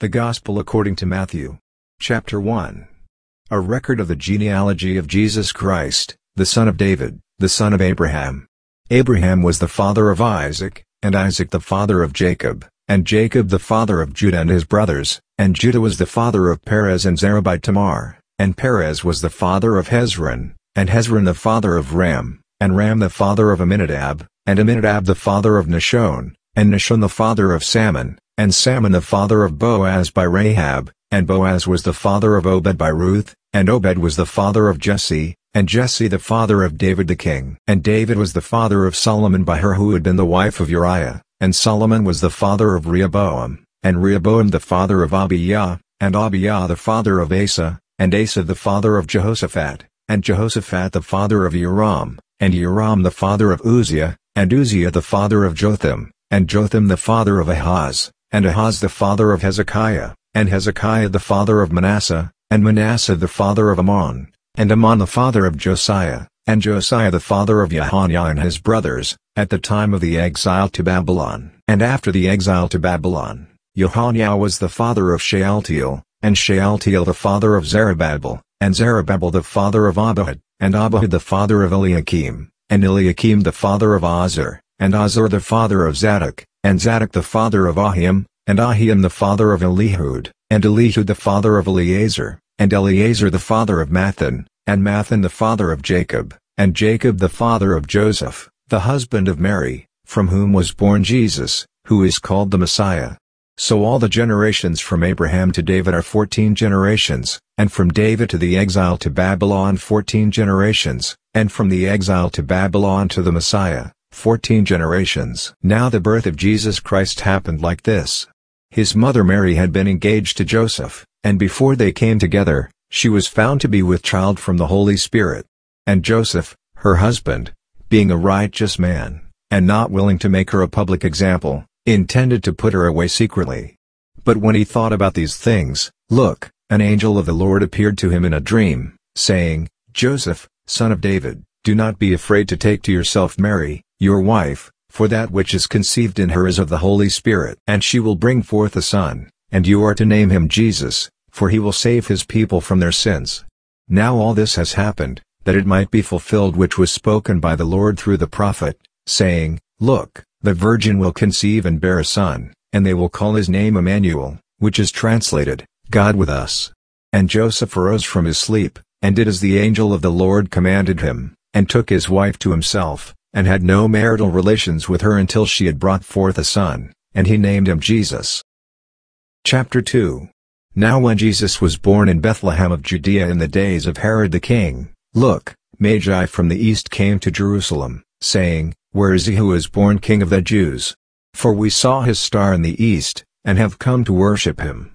The Gospel according to Matthew. Chapter 1. A record of the genealogy of Jesus Christ, the son of David, the son of Abraham. Abraham was the father of Isaac, and Isaac the father of Jacob, and Jacob the father of Judah and his brothers, and Judah was the father of Perez and Zerah by Tamar, and Perez was the father of Hezron, and Hezron the father of Ram, and Ram the father of Amminadab, and Amminadab the father of Nahshon, and Nahshon the father of Salmon, and Salmon the father of Boaz by Rahab, and Boaz was the father of Obed by Ruth, and Obed was the father of Jesse, and Jesse the father of David the king. And David was the father of Solomon by her who had been the wife of Uriah, and Solomon was the father of Rehoboam, and Rehoboam the father of Abijah, and Abijah the father of Asa, and Asa the father of Jehoshaphat, and Jehoshaphat the father of Joram, and Joram the father of Uzziah, and Uzziah the father of Jotham, and Jotham the father of Ahaz, and Ahaz the father of Hezekiah, and Hezekiah the father of Manasseh, and Manasseh the father of Amon, and Amon the father of Josiah, and Josiah the father of Jechoniah and his brothers, at the time of the exile to Babylon. And after the exile to Babylon, Jechoniah was the father of Shealtiel, and Shealtiel the father of Zerubbabel, and Zerubbabel the father of Abihud, and Abihud the father of Eliakim, and Eliakim the father of Azor, and Azor the father of Zadok, and Zadok the father of Ahiam, and Ahiam the father of Elihud, and Elihud the father of Eleazar, and Eleazar the father of Matthan, and Matthan the father of Jacob, and Jacob the father of Joseph, the husband of Mary, from whom was born Jesus, who is called the Messiah. So all the generations from Abraham to David are fourteen generations, and from David to the exile to Babylon fourteen generations, and from the exile to Babylon to the Messiah, Fourteen generations. Now the birth of Jesus Christ happened like this. His mother Mary had been engaged to Joseph, and before they came together, she was found to be with child from the Holy Spirit. And Joseph, her husband, being a righteous man, and not willing to make her a public example, intended to put her away secretly. But when he thought about these things, look, an angel of the Lord appeared to him in a dream, saying, Joseph, son of David, do not be afraid to take to yourself Mary, your wife, for that which is conceived in her is of the Holy Spirit. And she will bring forth a son, and you are to name him Jesus, for he will save his people from their sins. Now all this has happened, that it might be fulfilled which was spoken by the Lord through the prophet, saying, Look, the virgin will conceive and bear a son, and they will call his name Emmanuel, which is translated, God with us. And Joseph arose from his sleep, and did as the angel of the Lord commanded him, and took his wife to himself, and had no marital relations with her until she had brought forth a son, and he named him Jesus. Chapter 2 Now when Jesus was born in Bethlehem of Judea in the days of Herod the king, look, Magi from the east came to Jerusalem, saying, Where is he who is born King of the Jews? For we saw his star in the east, and have come to worship him.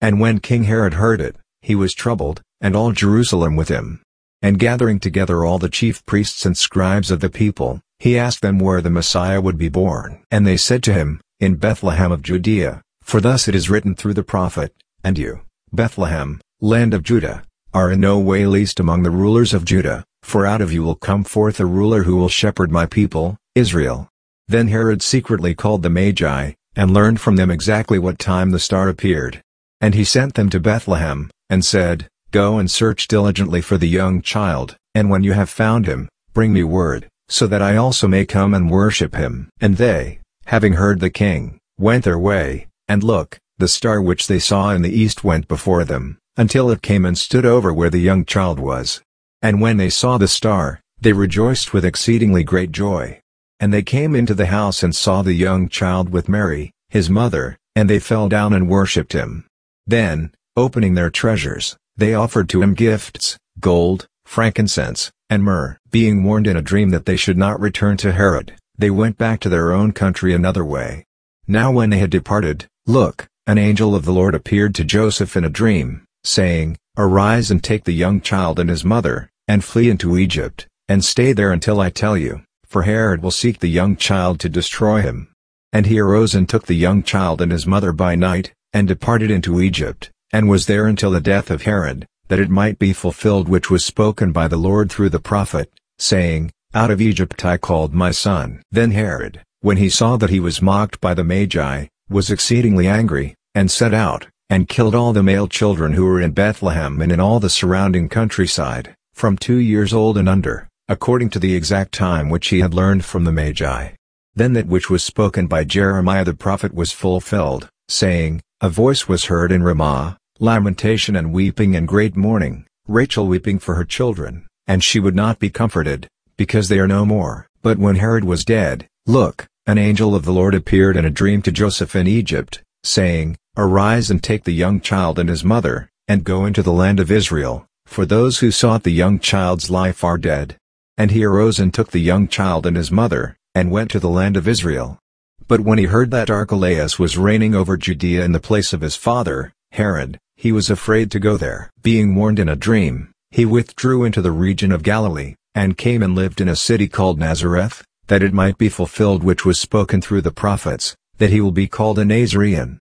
And when King Herod heard it, he was troubled, and all Jerusalem with him. And gathering together all the chief priests and scribes of the people, he asked them where the Messiah would be born. And they said to him, In Bethlehem of Judea, for thus it is written through the prophet, And you, Bethlehem, land of Judah, are in no way least among the rulers of Judah, for out of you will come forth a ruler who will shepherd my people, Israel. Then Herod secretly called the Magi, and learned from them exactly what time the star appeared. And he sent them to Bethlehem, and said, Go and search diligently for the young child, and when you have found him, bring me word, so that I also may come and worship him. And they, having heard the king, went their way, and look, the star which they saw in the east went before them, until it came and stood over where the young child was. And when they saw the star, they rejoiced with exceedingly great joy. And they came into the house and saw the young child with Mary, his mother, and they fell down and worshipped him. Then, opening their treasures, they offered to him gifts, gold, frankincense, and myrrh. Being warned in a dream that they should not return to Herod, they went back to their own country another way. Now when they had departed, look, an angel of the Lord appeared to Joseph in a dream, saying, Arise and take the young child and his mother, and flee into Egypt, and stay there until I tell you, for Herod will seek the young child to destroy him. And he arose and took the young child and his mother by night, and departed into Egypt, and was there until the death of Herod, that it might be fulfilled which was spoken by the Lord through the prophet, saying, Out of Egypt I called my son. Then Herod, when he saw that he was mocked by the Magi, was exceedingly angry, and set out, and killed all the male children who were in Bethlehem and in all the surrounding countryside, from two years old and under, according to the exact time which he had learned from the Magi. Then that which was spoken by Jeremiah the prophet was fulfilled, saying, A voice was heard in Ramah, lamentation and weeping and great mourning, Rachel weeping for her children, and she would not be comforted, because they are no more. But when Herod was dead, look, an angel of the Lord appeared in a dream to Joseph in Egypt, saying, Arise and take the young child and his mother, and go into the land of Israel, for those who sought the young child's life are dead. And he arose and took the young child and his mother, and went to the land of Israel. But when he heard that Archelaus was reigning over Judea in the place of his father, Herod, he was afraid to go there. Being warned in a dream, he withdrew into the region of Galilee, and came and lived in a city called Nazareth, that it might be fulfilled which was spoken through the prophets, that he will be called a Nazarene.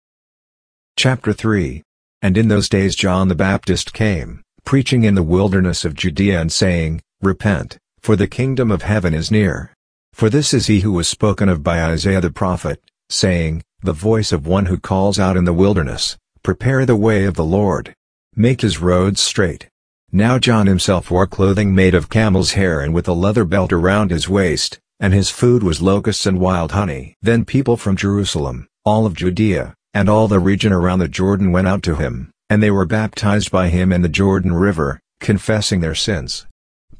Chapter 3 And in those days John the Baptist came, preaching in the wilderness of Judea and saying, Repent, for the kingdom of heaven is near. For this is he who was spoken of by Isaiah the prophet, saying, The voice of one who calls out in the wilderness, Prepare the way of the Lord. Make his roads straight. Now John himself wore clothing made of camel's hair and with a leather belt around his waist, and his food was locusts and wild honey. Then people from Jerusalem, all of Judea, and all the region around the Jordan went out to him, and they were baptized by him in the Jordan River, confessing their sins.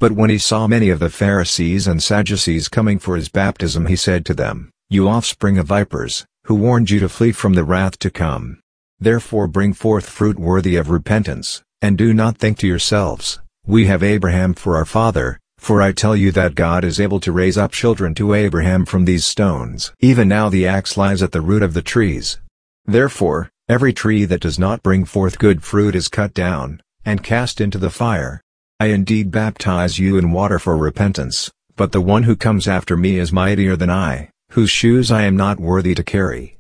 But when he saw many of the Pharisees and Sadducees coming for his baptism he said to them, You offspring of vipers, who warned you to flee from the wrath to come. Therefore bring forth fruit worthy of repentance, and do not think to yourselves, We have Abraham for our father, for I tell you that God is able to raise up children to Abraham from these stones. Even now the axe lies at the root of the trees. Therefore, every tree that does not bring forth good fruit is cut down, and cast into the fire. I indeed baptize you in water for repentance, but the one who comes after me is mightier than I, whose shoes I am not worthy to carry.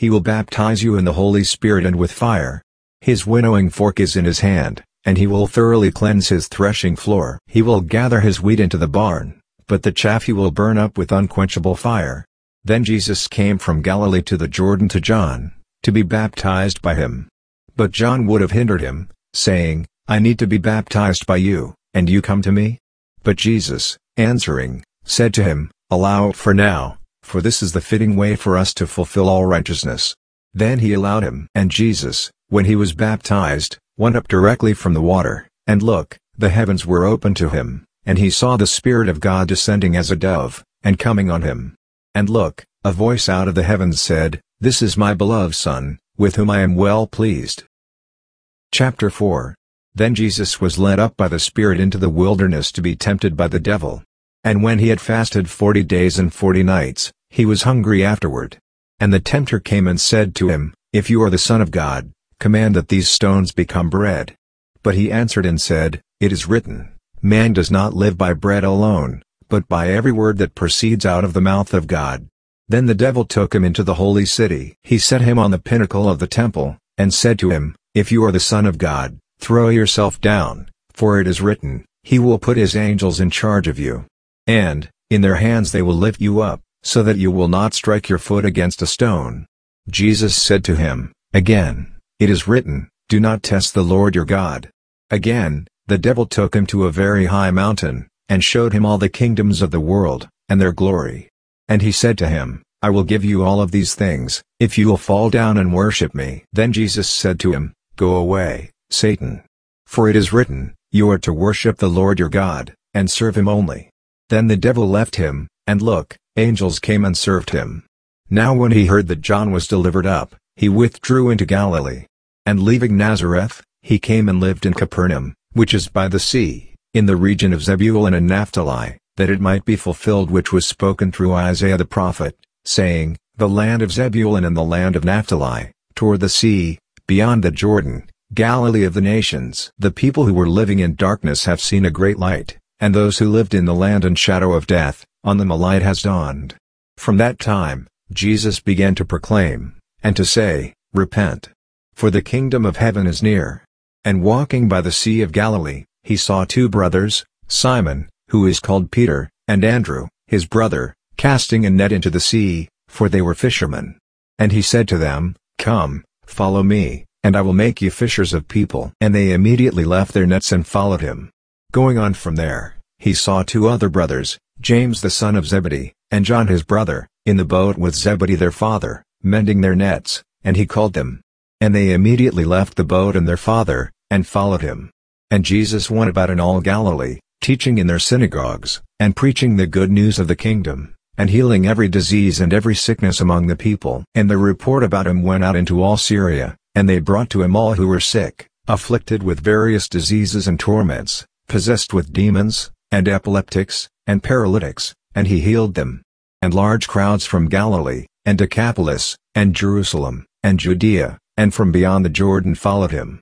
He will baptize you in the Holy Spirit and with fire. His winnowing fork is in his hand, and he will thoroughly cleanse his threshing floor. He will gather his wheat into the barn, but the chaff he will burn up with unquenchable fire. Then Jesus came from Galilee to the Jordan to John, to be baptized by him. But John would have hindered him, saying, I need to be baptized by you, and you come to me? But Jesus, answering, said to him, Allow it for now, for this is the fitting way for us to fulfill all righteousness. Then he allowed him. And Jesus, when he was baptized, went up directly from the water, and look, the heavens were opened to him, and he saw the Spirit of God descending as a dove, and coming on him. And look, a voice out of the heavens said, This is my beloved Son, with whom I am well pleased. Chapter 4 Then Jesus was led up by the Spirit into the wilderness to be tempted by the devil. And when he had fasted forty days and forty nights, he was hungry afterward. And the tempter came and said to him, If you are the Son of God, command that these stones become bread. But he answered and said, It is written, Man does not live by bread alone, but by every word that proceeds out of the mouth of God. Then the devil took him into the holy city. He set him on the pinnacle of the temple, and said to him, If you are the Son of God, throw yourself down, for it is written, He will put His angels in charge of you. And, in their hands they will lift you up, so that you will not strike your foot against a stone. Jesus said to him, Again, it is written, Do not test the Lord your God. Again, the devil took him to a very high mountain, and showed him all the kingdoms of the world, and their glory. And he said to him, I will give you all of these things, if you will fall down and worship me. Then Jesus said to him, Go away, Satan. For it is written, You are to worship the Lord your God, and serve him only. Then the devil left him, and look, angels came and served him. Now when he heard that John was delivered up, he withdrew into Galilee. And leaving Nazareth, he came and lived in Capernaum, which is by the sea, in the region of Zebulun and Naphtali, that it might be fulfilled which was spoken through Isaiah the prophet, saying, The land of Zebulun and the land of Naphtali, toward the sea, beyond the Jordan, Galilee of the nations. The people who were living in darkness have seen a great light, and those who lived in the land and shadow of death, on them a light has dawned. From that time, Jesus began to proclaim, and to say, Repent, for the kingdom of heaven is near. And walking by the Sea of Galilee, he saw two brothers, Simon, who is called Peter, and Andrew, his brother, casting a net into the sea, for they were fishermen. And he said to them, Come, follow me, and I will make you fishers of people. And they immediately left their nets and followed him. Going on from there, he saw two other brothers, James the son of Zebedee, and John his brother, in the boat with Zebedee their father, mending their nets, and he called them. And they immediately left the boat and their father, and followed him. And Jesus went about in all Galilee, teaching in their synagogues, and preaching the good news of the kingdom, and healing every disease and every sickness among the people. And the report about him went out into all Syria, and they brought to him all who were sick, afflicted with various diseases and torments, possessed with demons, and epileptics, and paralytics, and he healed them. And large crowds from Galilee, and Decapolis, and Jerusalem, and Judea, and from beyond the Jordan followed him.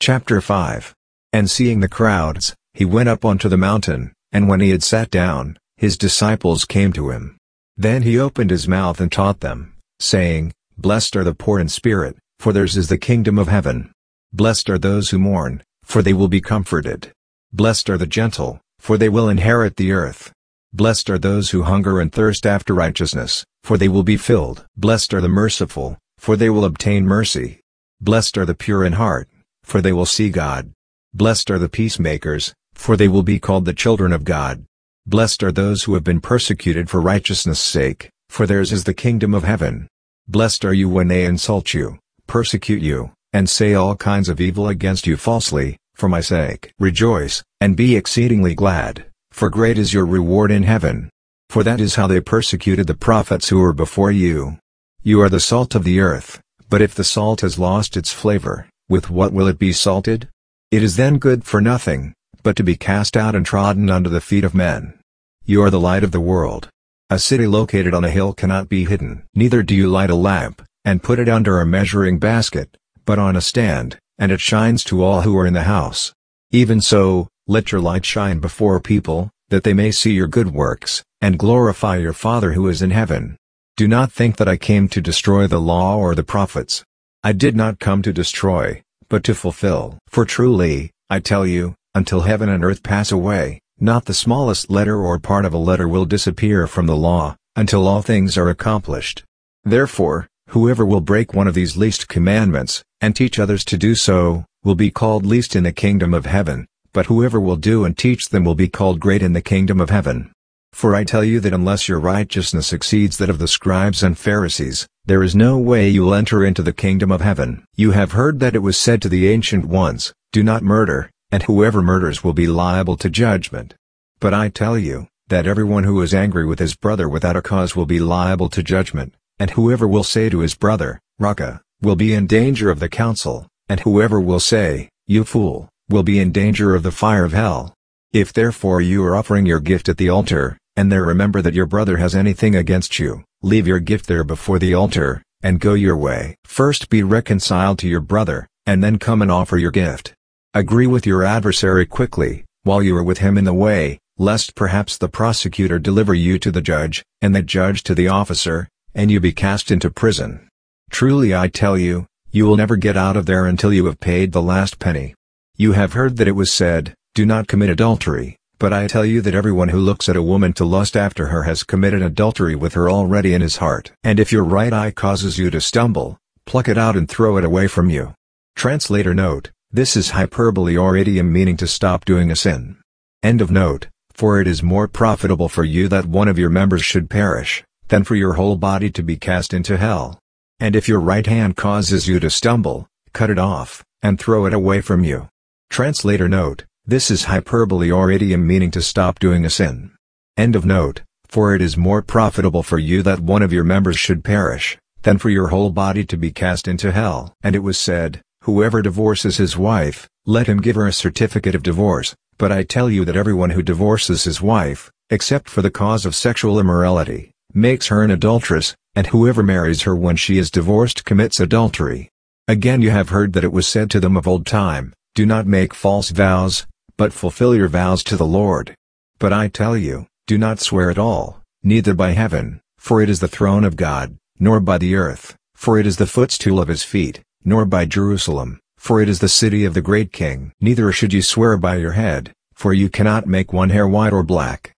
Chapter 5 And seeing the crowds, he went up onto the mountain, and when he had sat down, his disciples came to him. Then he opened his mouth and taught them, saying, Blessed are the poor in spirit, for theirs is the kingdom of heaven. Blessed are those who mourn, for they will be comforted. Blessed are the gentle, for they will inherit the earth. Blessed are those who hunger and thirst after righteousness, for they will be filled. Blessed are the merciful, for they will obtain mercy. Blessed are the pure in heart, for they will see God. Blessed are the peacemakers, for they will be called the children of God. Blessed are those who have been persecuted for righteousness' sake, for theirs is the kingdom of heaven. Blessed are you when they insult you, persecute you, and say all kinds of evil against you falsely, for my sake. Rejoice, and be exceedingly glad, for great is your reward in heaven. For that is how they persecuted the prophets who were before you. You are the salt of the earth, but if the salt has lost its flavor, with what will it be salted? It is then good for nothing, but to be cast out and trodden under the feet of men. You are the light of the world. A city located on a hill cannot be hidden. Neither do you light a lamp, and put it under a measuring basket, but on a stand, and it shines to all who are in the house. Even so, let your light shine before people, that they may see your good works, and glorify your Father who is in heaven. Do not think that I came to destroy the law or the prophets. I did not come to destroy, but to fulfill. For truly, I tell you, until heaven and earth pass away, not the smallest letter or part of a letter will disappear from the law, until all things are accomplished. Therefore, Whoever will break one of these least commandments, and teach others to do so, will be called least in the kingdom of heaven, but whoever will do and teach them will be called great in the kingdom of heaven. For I tell you that unless your righteousness exceeds that of the scribes and Pharisees, there is no way you will enter into the kingdom of heaven. You have heard that it was said to the ancient ones, Do not murder, and whoever murders will be liable to judgment. But I tell you, that everyone who is angry with his brother without a cause will be liable to judgment. And whoever will say to his brother, Raca, will be in danger of the council, and whoever will say, You fool, will be in danger of the fire of hell. If therefore you are offering your gift at the altar, and there remember that your brother has anything against you, leave your gift there before the altar, and go your way. First be reconciled to your brother, and then come and offer your gift. Agree with your adversary quickly, while you are with him in the way, lest perhaps the prosecutor deliver you to the judge, and the judge to the officer, and you be cast into prison. Truly I tell you, you will never get out of there until you have paid the last penny. You have heard that it was said, Do not commit adultery, but I tell you that everyone who looks at a woman to lust after her has committed adultery with her already in his heart. And if your right eye causes you to stumble, pluck it out and throw it away from you. Translator note, this is hyperbole or idiom meaning to stop doing a sin. End of note, for it is more profitable for you that one of your members should perish, than for your whole body to be cast into hell. And if your right hand causes you to stumble, cut it off, and throw it away from you. Translator note, this is hyperbole or idiom meaning to stop doing a sin. End of note, for it is more profitable for you that one of your members should perish, than for your whole body to be cast into hell. And it was said, Whoever divorces his wife, let him give her a certificate of divorce, but I tell you that everyone who divorces his wife, except for the cause of sexual immorality, makes her an adulteress, and whoever marries her when she is divorced commits adultery. Again you have heard that it was said to them of old time, Do not make false vows, but fulfill your vows to the Lord. But I tell you, do not swear at all, neither by heaven, for it is the throne of God, nor by the earth, for it is the footstool of his feet, nor by Jerusalem, for it is the city of the great king. Neither should you swear by your head, for you cannot make one hair white or black.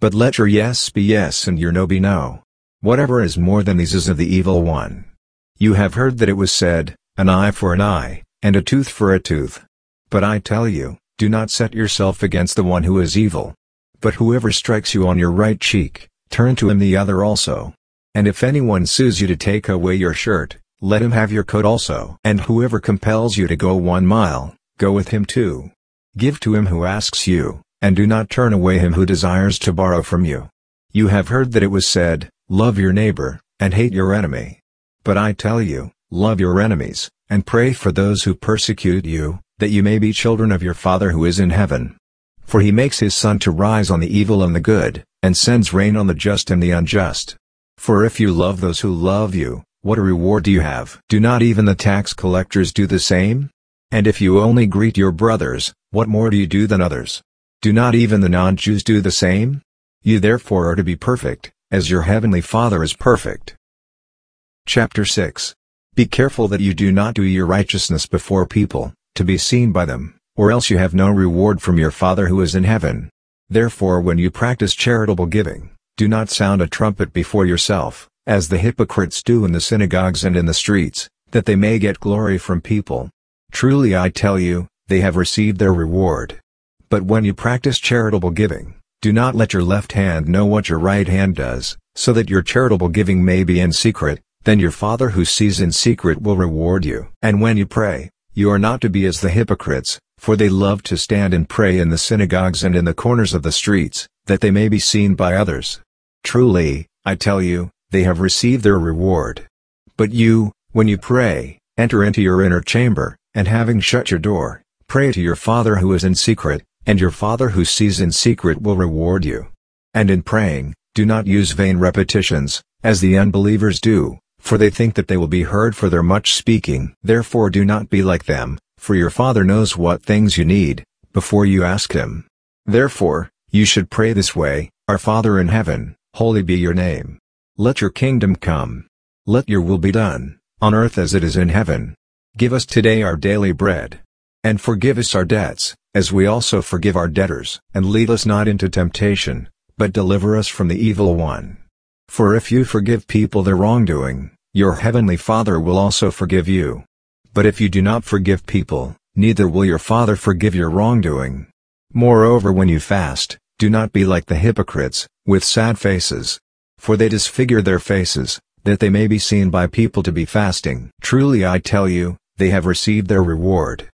But let your yes be yes and your no be no. Whatever is more than these is of the evil one. You have heard that it was said, an eye for an eye, and a tooth for a tooth. But I tell you, do not set yourself against the one who is evil. But whoever strikes you on your right cheek, turn to him the other also. And if anyone sues you to take away your shirt, let him have your coat also. And whoever compels you to go one mile, go with him too. Give to him who asks you, and do not turn away him who desires to borrow from you. You have heard that it was said, Love your neighbor, and hate your enemy. But I tell you, love your enemies, and pray for those who persecute you, that you may be children of your Father who is in heaven. For he makes his sun to rise on the evil and the good, and sends rain on the just and the unjust. For if you love those who love you, what a reward do you have? Do not even the tax collectors do the same? And if you only greet your brothers, what more do you do than others? Do not even the non-Jews do the same? You therefore are to be perfect, as your heavenly Father is perfect. Chapter 6 Be careful that you do not do your righteousness before people, to be seen by them, or else you have no reward from your Father who is in heaven. Therefore when you practice charitable giving, do not sound a trumpet before yourself, as the hypocrites do in the synagogues and in the streets, that they may get glory from people. Truly I tell you, they have received their reward. But when you practice charitable giving, do not let your left hand know what your right hand does, so that your charitable giving may be in secret, then your Father who sees in secret will reward you. And when you pray, you are not to be as the hypocrites, for they love to stand and pray in the synagogues and in the corners of the streets, that they may be seen by others. Truly, I tell you, they have received their reward. But you, when you pray, enter into your inner chamber, and having shut your door, pray to your Father who is in secret, and your Father who sees in secret will reward you. And in praying, do not use vain repetitions, as the unbelievers do, for they think that they will be heard for their much speaking. Therefore do not be like them, for your Father knows what things you need, before you ask Him. Therefore, you should pray this way, Our Father in heaven, holy be your name. Let your kingdom come. Let your will be done, on earth as it is in heaven. Give us today our daily bread. And forgive us our debts, as we also forgive our debtors. And lead us not into temptation, but deliver us from the evil one. For if you forgive people their wrongdoing, your heavenly Father will also forgive you. But if you do not forgive people, neither will your Father forgive your wrongdoing. Moreover when you fast, do not be like the hypocrites, with sad faces. For they disfigure their faces, that they may be seen by people to be fasting. Truly I tell you, they have received their reward.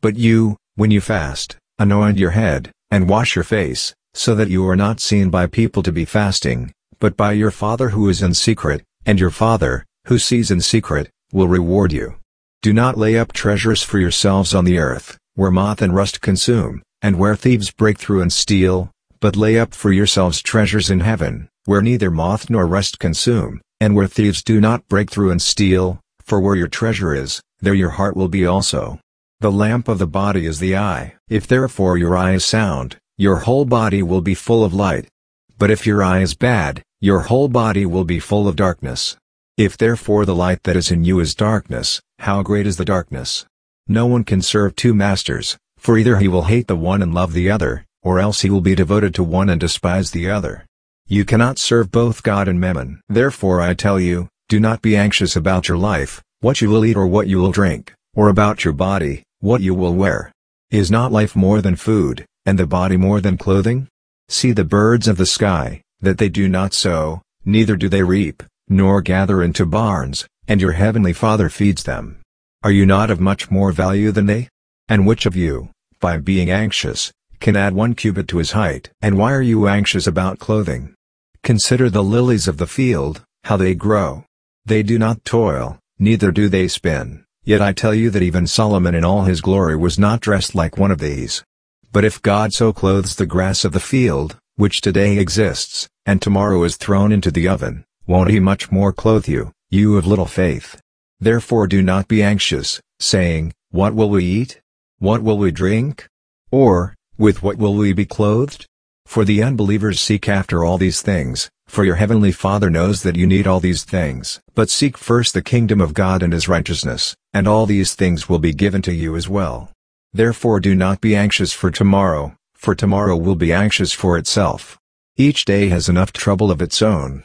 But you, when you fast, anoint your head, and wash your face, so that you are not seen by people to be fasting, but by your Father who is in secret, and your Father, who sees in secret, will reward you. Do not lay up treasures for yourselves on the earth, where moth and rust consume, and where thieves break through and steal, but lay up for yourselves treasures in heaven, where neither moth nor rust consume, and where thieves do not break through and steal, for where your treasure is, there your heart will be also. The lamp of the body is the eye. If therefore your eye is sound, your whole body will be full of light. But if your eye is bad, your whole body will be full of darkness. If therefore the light that is in you is darkness, how great is the darkness? No one can serve two masters, for either he will hate the one and love the other, or else he will be devoted to one and despise the other. You cannot serve both God and mammon. Therefore I tell you, do not be anxious about your life, what you will eat or what you will drink, or about your body, what you will wear. Is not life more than food, and the body more than clothing? See the birds of the sky, that they do not sow, neither do they reap, nor gather into barns, and your heavenly Father feeds them. Are you not of much more value than they? And which of you, by being anxious, can add one cubit to his height? And why are you anxious about clothing? Consider the lilies of the field, how they grow. They do not toil, neither do they spin, yet I tell you that even Solomon in all his glory was not dressed like one of these. But if God so clothes the grass of the field, which today exists, and tomorrow is thrown into the oven, won't he much more clothe you, you of little faith? Therefore do not be anxious, saying, What will we eat? What will we drink? Or, with what will we be clothed? For the unbelievers seek after all these things, for your heavenly Father knows that you need all these things. But seek first the kingdom of God and his righteousness, and all these things will be given to you as well. Therefore do not be anxious for tomorrow, for tomorrow will be anxious for itself. Each day has enough trouble of its own.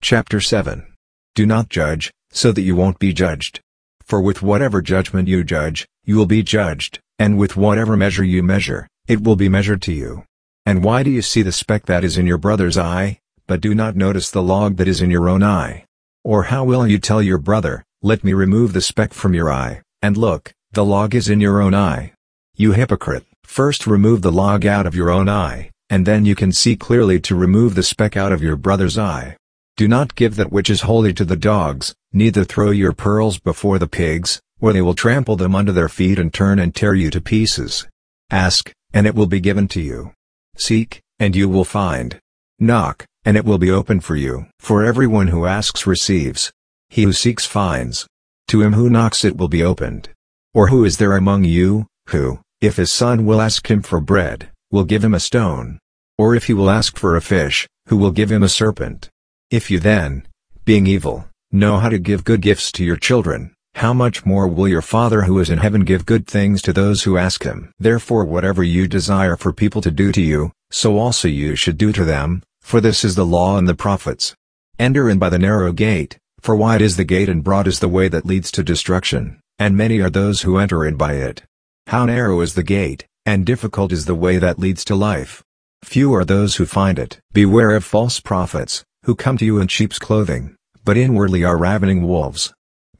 Chapter 7 Do not judge, so that you won't be judged. For with whatever judgment you judge, you will be judged, and with whatever measure you measure, it will be measured to you. And why do you see the speck that is in your brother's eye, but do not notice the log that is in your own eye? Or how will you tell your brother, Let me remove the speck from your eye, and look, the log is in your own eye? You hypocrite, first remove the log out of your own eye, and then you can see clearly to remove the speck out of your brother's eye. Do not give that which is holy to the dogs, neither throw your pearls before the pigs, or they will trample them under their feet and turn and tear you to pieces. Ask, and it will be given to you. Seek, and you will find. Knock, and it will be open for you. For everyone who asks receives. He who seeks finds. To him who knocks it will be opened. Or who is there among you, who, if his son will ask him for bread, will give him a stone? Or if he will ask for a fish, who will give him a serpent? If you then, being evil, know how to give good gifts to your children, how much more will your Father who is in heaven give good things to those who ask him? Therefore whatever you desire for people to do to you, so also you should do to them, for this is the law and the prophets. Enter in by the narrow gate, for wide is the gate and broad is the way that leads to destruction, and many are those who enter in by it. How narrow is the gate, and difficult is the way that leads to life. Few are those who find it. Beware of false prophets, who come to you in sheep's clothing, but inwardly are ravening wolves.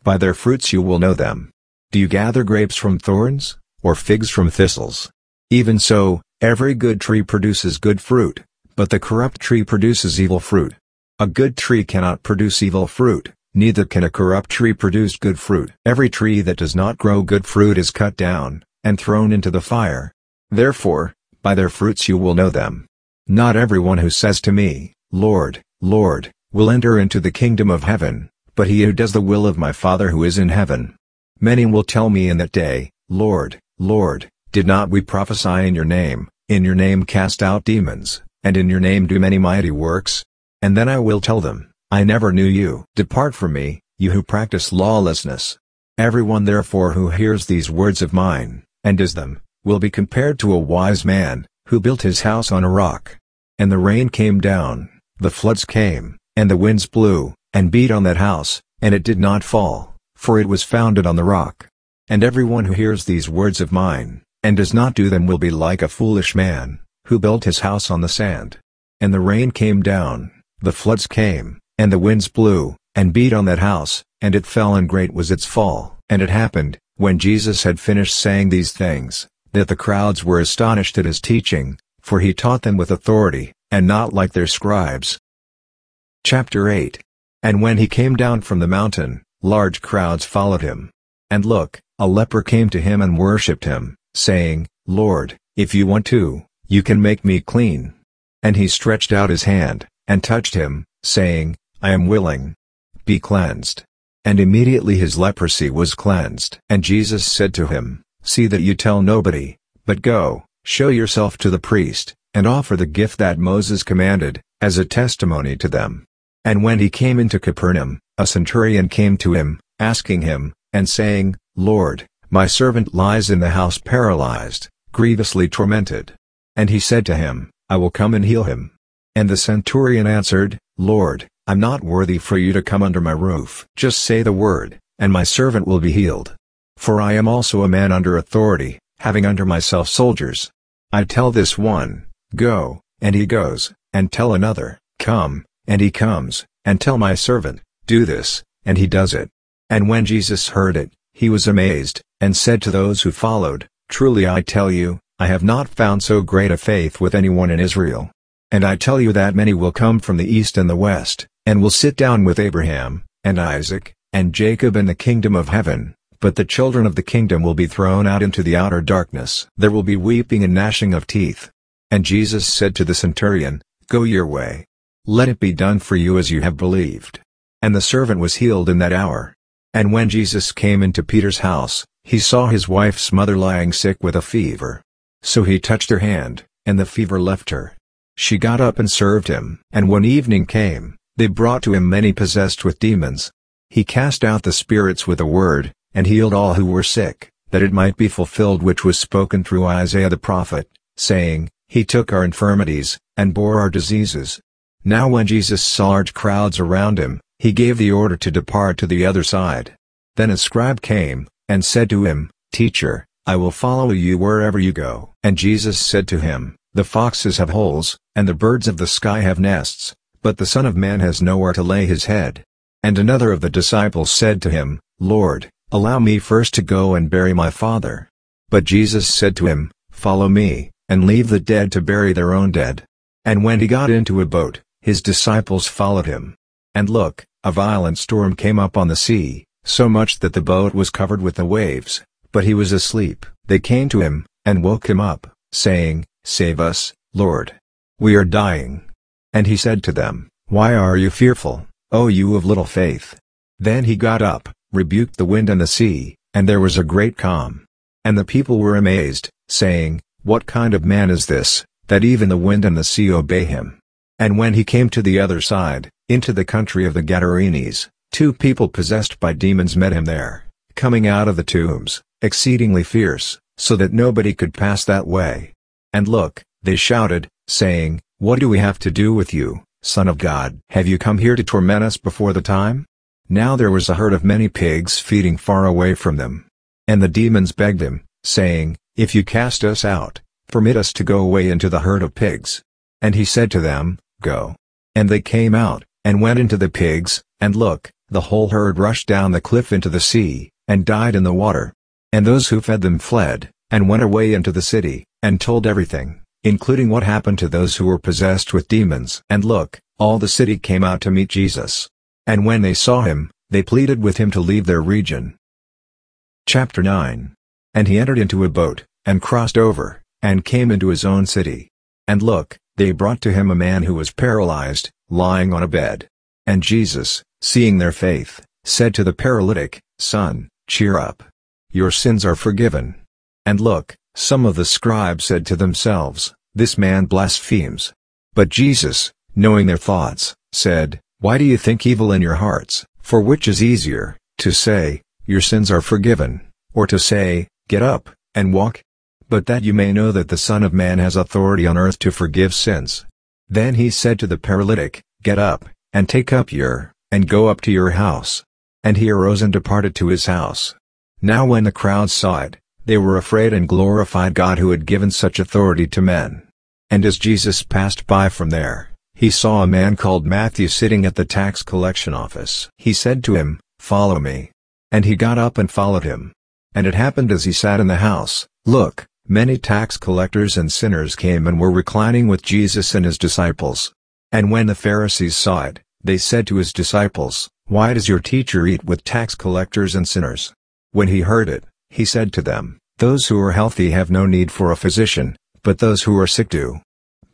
By their fruits you will know them. Do you gather grapes from thorns, or figs from thistles? Even so, every good tree produces good fruit, but the corrupt tree produces evil fruit. A good tree cannot produce evil fruit, neither can a corrupt tree produce good fruit. Every tree that does not grow good fruit is cut down, and thrown into the fire. Therefore, by their fruits you will know them. Not everyone who says to me, Lord, Lord, will enter into the kingdom of heaven, but he who does the will of my Father who is in heaven. Many will tell me in that day, Lord, Lord, did not we prophesy in your name, in your name cast out demons, and in your name do many mighty works? And then I will tell them, I never knew you. Depart from me, you who practice lawlessness. Everyone therefore who hears these words of mine, and does them, will be compared to a wise man, who built his house on a rock. And the rain came down, the floods came, and the winds blew, and beat on that house, and it did not fall, for it was founded on the rock. And everyone who hears these words of mine, and does not do them will be like a foolish man, who built his house on the sand. And the rain came down, the floods came, and the winds blew, and beat on that house, and it fell and great was its fall. And it happened, when Jesus had finished saying these things, that the crowds were astonished at his teaching, for he taught them with authority, and not like their scribes. Chapter 8 and when he came down from the mountain, large crowds followed him. And look, a leper came to him and worshipped him, saying, Lord, if you want to, you can make me clean. And he stretched out his hand, and touched him, saying, I am willing. Be cleansed. And immediately his leprosy was cleansed. And Jesus said to him, See that you tell nobody, but go, show yourself to the priest, and offer the gift that Moses commanded, as a testimony to them. And when he came into Capernaum, a centurion came to him, asking him, and saying, Lord, my servant lies in the house paralyzed, grievously tormented. And he said to him, I will come and heal him. And the centurion answered, Lord, I'm not worthy for you to come under my roof. Just say the word, and my servant will be healed. For I am also a man under authority, having under myself soldiers. I tell this one, Go, and he goes, and tell another, Come, and he comes, and tell my servant, do this, and he does it. And when Jesus heard it, he was amazed, and said to those who followed, Truly I tell you, I have not found so great a faith with anyone in Israel. And I tell you that many will come from the east and the west, and will sit down with Abraham, and Isaac, and Jacob in the kingdom of heaven, but the children of the kingdom will be thrown out into the outer darkness. There will be weeping and gnashing of teeth. And Jesus said to the centurion, Go your way, let it be done for you as you have believed. And the servant was healed in that hour. And when Jesus came into Peter's house, he saw his wife's mother lying sick with a fever. So he touched her hand, and the fever left her. She got up and served him. And when evening came, they brought to him many possessed with demons. He cast out the spirits with a word, and healed all who were sick, that it might be fulfilled which was spoken through Isaiah the prophet, saying, He took our infirmities, and bore our diseases. Now when Jesus saw large crowds around him, he gave the order to depart to the other side. Then a scribe came, and said to him, Teacher, I will follow you wherever you go. And Jesus said to him, The foxes have holes, and the birds of the sky have nests, but the Son of Man has nowhere to lay his head. And another of the disciples said to him, Lord, allow me first to go and bury my father. But Jesus said to him, Follow me, and leave the dead to bury their own dead. And when he got into a boat, his disciples followed him. And look, a violent storm came up on the sea, so much that the boat was covered with the waves, but he was asleep. They came to him, and woke him up, saying, Save us, Lord. We are dying. And he said to them, Why are you fearful, O you of little faith? Then he got up, rebuked the wind and the sea, and there was a great calm. And the people were amazed, saying, What kind of man is this, that even the wind and the sea obey him? And when he came to the other side, into the country of the Gadarenes, two people possessed by demons met him there, coming out of the tombs, exceedingly fierce, so that nobody could pass that way. And look, they shouted, saying, What do we have to do with you, Son of God? Have you come here to torment us before the time? Now there was a herd of many pigs feeding far away from them. And the demons begged him, saying, If you cast us out, permit us to go away into the herd of pigs. And he said to them, Go. And they came out, and went into the pigs, and look, the whole herd rushed down the cliff into the sea, and died in the water. And those who fed them fled, and went away into the city, and told everything, including what happened to those who were possessed with demons. And look, all the city came out to meet Jesus. And when they saw him, they pleaded with him to leave their region. Chapter 9 And he entered into a boat, and crossed over, and came into his own city. And look, they brought to him a man who was paralyzed, lying on a bed. And Jesus, seeing their faith, said to the paralytic, Son, cheer up. Your sins are forgiven. And look, some of the scribes said to themselves, This man blasphemes. But Jesus, knowing their thoughts, said, Why do you think evil in your hearts? For which is easier, to say, Your sins are forgiven, or to say, Get up, and walk? But that you may know that the Son of Man has authority on earth to forgive sins. Then he said to the paralytic, Get up, and take up your, and go up to your house. And he arose and departed to his house. Now when the crowd saw it, they were afraid and glorified God who had given such authority to men. And as Jesus passed by from there, he saw a man called Matthew sitting at the tax collection office. He said to him, Follow me. And he got up and followed him. And it happened as he sat in the house, look, Many tax collectors and sinners came and were reclining with Jesus and his disciples. And when the Pharisees saw it, they said to his disciples, Why does your teacher eat with tax collectors and sinners? When he heard it, he said to them, Those who are healthy have no need for a physician, but those who are sick do.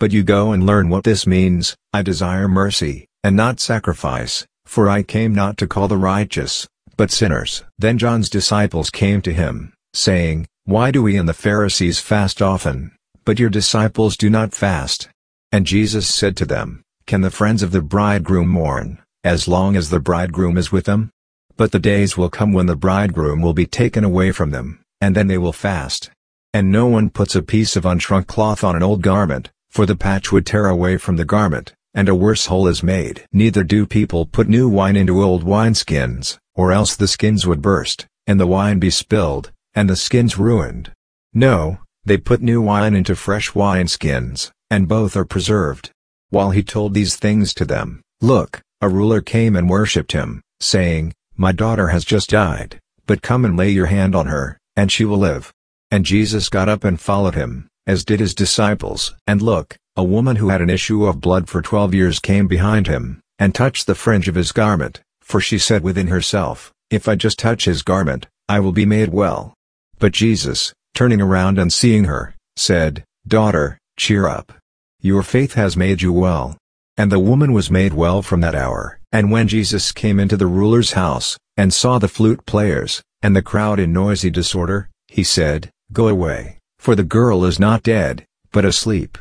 But you go and learn what this means, I desire mercy, and not sacrifice, for I came not to call the righteous, but sinners. Then John's disciples came to him, saying, why do we and the Pharisees fast often, but your disciples do not fast? And Jesus said to them, Can the friends of the bridegroom mourn, as long as the bridegroom is with them? But the days will come when the bridegroom will be taken away from them, and then they will fast. And no one puts a piece of unshrunk cloth on an old garment, for the patch would tear away from the garment, and a worse hole is made. Neither do people put new wine into old wineskins, or else the skins would burst, and the wine be spilled, and the skins ruined. No, they put new wine into fresh wineskins, and both are preserved. While he told these things to them, look, a ruler came and worshipped him, saying, My daughter has just died, but come and lay your hand on her, and she will live. And Jesus got up and followed him, as did his disciples. And look, a woman who had an issue of blood for twelve years came behind him, and touched the fringe of his garment, for she said within herself, If I just touch his garment, I will be made well. But Jesus, turning around and seeing her, said, Daughter, cheer up. Your faith has made you well. And the woman was made well from that hour. And when Jesus came into the ruler's house, and saw the flute players, and the crowd in noisy disorder, he said, Go away, for the girl is not dead, but asleep.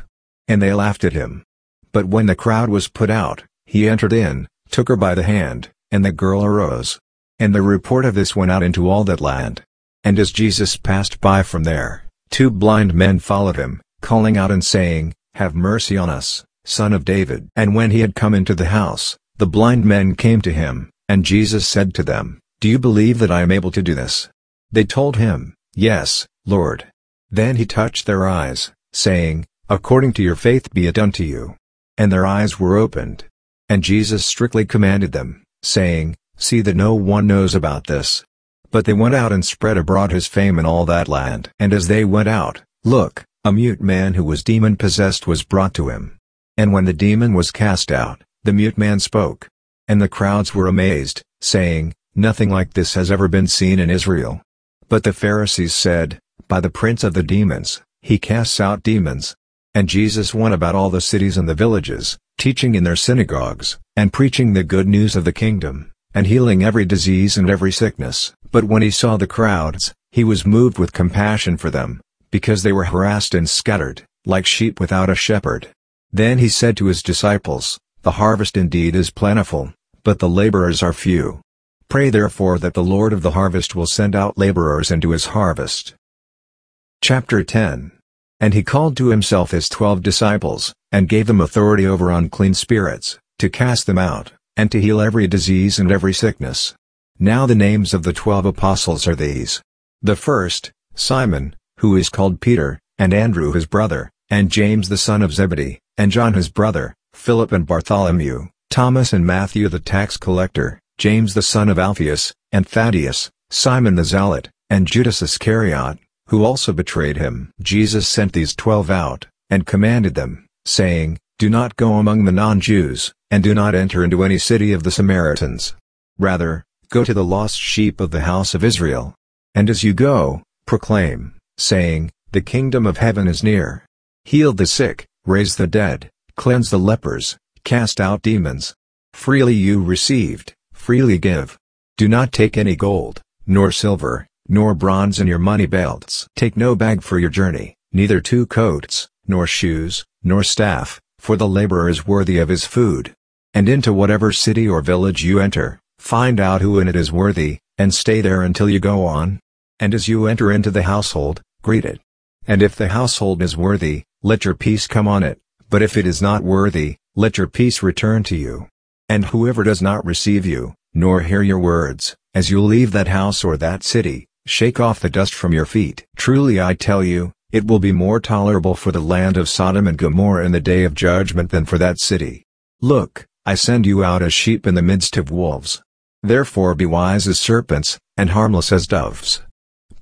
And they laughed at him. But when the crowd was put out, he entered in, took her by the hand, and the girl arose. And the report of this went out into all that land. And as Jesus passed by from there, two blind men followed him, calling out and saying, Have mercy on us, son of David. And when he had come into the house, the blind men came to him, and Jesus said to them, Do you believe that I am able to do this? They told him, Yes, Lord. Then he touched their eyes, saying, According to your faith be it done to you. And their eyes were opened. And Jesus strictly commanded them, saying, See that no one knows about this. But they went out and spread abroad his fame in all that land. And as they went out, look, a mute man who was demon-possessed was brought to him. And when the demon was cast out, the mute man spoke. And the crowds were amazed, saying, Nothing like this has ever been seen in Israel. But the Pharisees said, By the prince of the demons, he casts out demons. And Jesus went about all the cities and the villages, teaching in their synagogues, and preaching the good news of the kingdom, and healing every disease and every sickness. But when he saw the crowds, he was moved with compassion for them, because they were harassed and scattered, like sheep without a shepherd. Then he said to his disciples, The harvest indeed is plentiful, but the laborers are few. Pray therefore that the Lord of the harvest will send out laborers into his harvest. Chapter 10 And he called to himself his twelve disciples, and gave them authority over unclean spirits, to cast them out, and to heal every disease and every sickness. Now the names of the twelve apostles are these. The first, Simon, who is called Peter, and Andrew his brother, and James the son of Zebedee, and John his brother, Philip and Bartholomew, Thomas and Matthew the tax collector, James the son of Alphaeus, and Thaddeus, Simon the zealot, and Judas Iscariot, who also betrayed him. Jesus sent these twelve out, and commanded them, saying, Do not go among the non-Jews, and do not enter into any city of the Samaritans. Rather, go to the lost sheep of the house of Israel. And as you go, proclaim, saying, The kingdom of heaven is near. Heal the sick, raise the dead, cleanse the lepers, cast out demons. Freely you received, freely give. Do not take any gold, nor silver, nor bronze in your money belts. Take no bag for your journey, neither two coats, nor shoes, nor staff, for the laborer is worthy of his food. And into whatever city or village you enter, find out who in it is worthy, and stay there until you go on. And as you enter into the household, greet it. And if the household is worthy, let your peace come on it, but if it is not worthy, let your peace return to you. And whoever does not receive you, nor hear your words, as you leave that house or that city, shake off the dust from your feet. Truly I tell you, it will be more tolerable for the land of Sodom and Gomorrah in the day of judgment than for that city. Look, I send you out as sheep in the midst of wolves. Therefore be wise as serpents, and harmless as doves.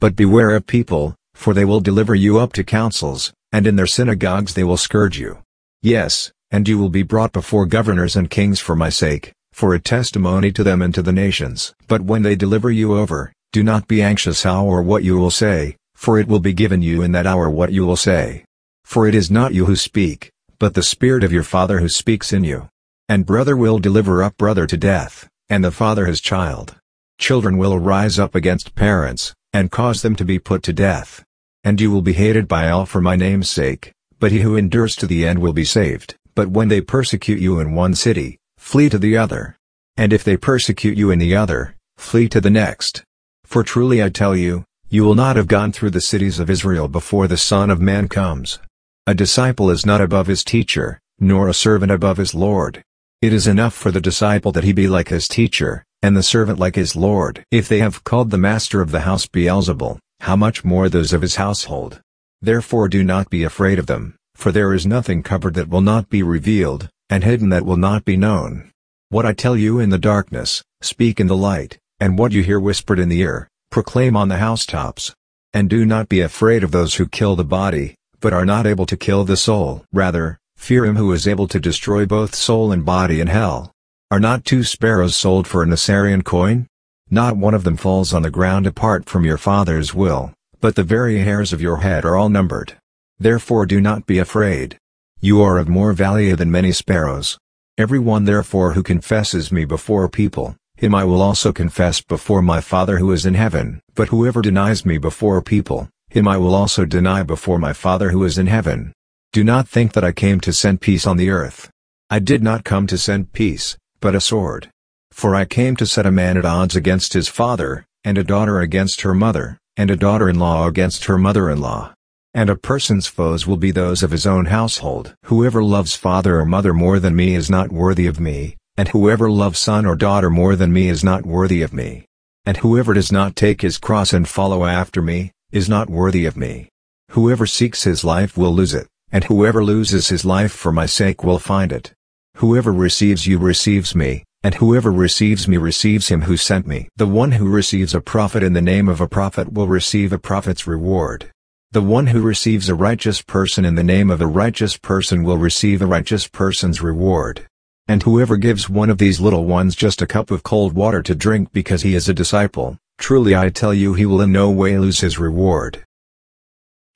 But beware of people, for they will deliver you up to councils, and in their synagogues they will scourge you. Yes, and you will be brought before governors and kings for my sake, for a testimony to them and to the nations. But when they deliver you over, do not be anxious how or what you will say, for it will be given you in that hour what you will say. For it is not you who speak, but the Spirit of your Father who speaks in you. And brother will deliver up brother to death, and the father his child. Children will rise up against parents, and cause them to be put to death. And you will be hated by all for my name's sake, but he who endures to the end will be saved. But when they persecute you in one city, flee to the other. And if they persecute you in the other, flee to the next. For truly I tell you, you will not have gone through the cities of Israel before the Son of Man comes. A disciple is not above his teacher, nor a servant above his Lord. It is enough for the disciple that he be like his teacher, and the servant like his Lord. If they have called the master of the house Beelzebul, how much more those of his household? Therefore do not be afraid of them. For there is nothing covered that will not be revealed, and hidden that will not be known. What I tell you in the darkness, speak in the light, and what you hear whispered in the ear, proclaim on the housetops. And do not be afraid of those who kill the body, but are not able to kill the soul. Rather, fear him who is able to destroy both soul and body in hell. Are not two sparrows sold for an Assarion coin? Not one of them falls on the ground apart from your Father's will, but the very hairs of your head are all numbered. Therefore do not be afraid. You are of more value than many sparrows. Everyone therefore who confesses me before people, him I will also confess before my Father who is in heaven. But whoever denies me before people, him I will also deny before my Father who is in heaven. Do not think that I came to send peace on the earth. I did not come to send peace, but a sword. For I came to set a man at odds against his father, and a daughter against her mother, and a daughter-in-law against her mother-in-law. And a person's foes will be those of his own household. Whoever loves father or mother more than me is not worthy of me, and whoever loves son or daughter more than me is not worthy of me. And whoever does not take his cross and follow after me, is not worthy of me. Whoever seeks his life will lose it, and whoever loses his life for my sake will find it. Whoever receives you receives me, and whoever receives me receives him who sent me. The one who receives a prophet in the name of a prophet will receive a prophet's reward. The one who receives a righteous person in the name of a righteous person will receive a righteous person's reward. And whoever gives one of these little ones just a cup of cold water to drink because he is a disciple, truly I tell you he will in no way lose his reward.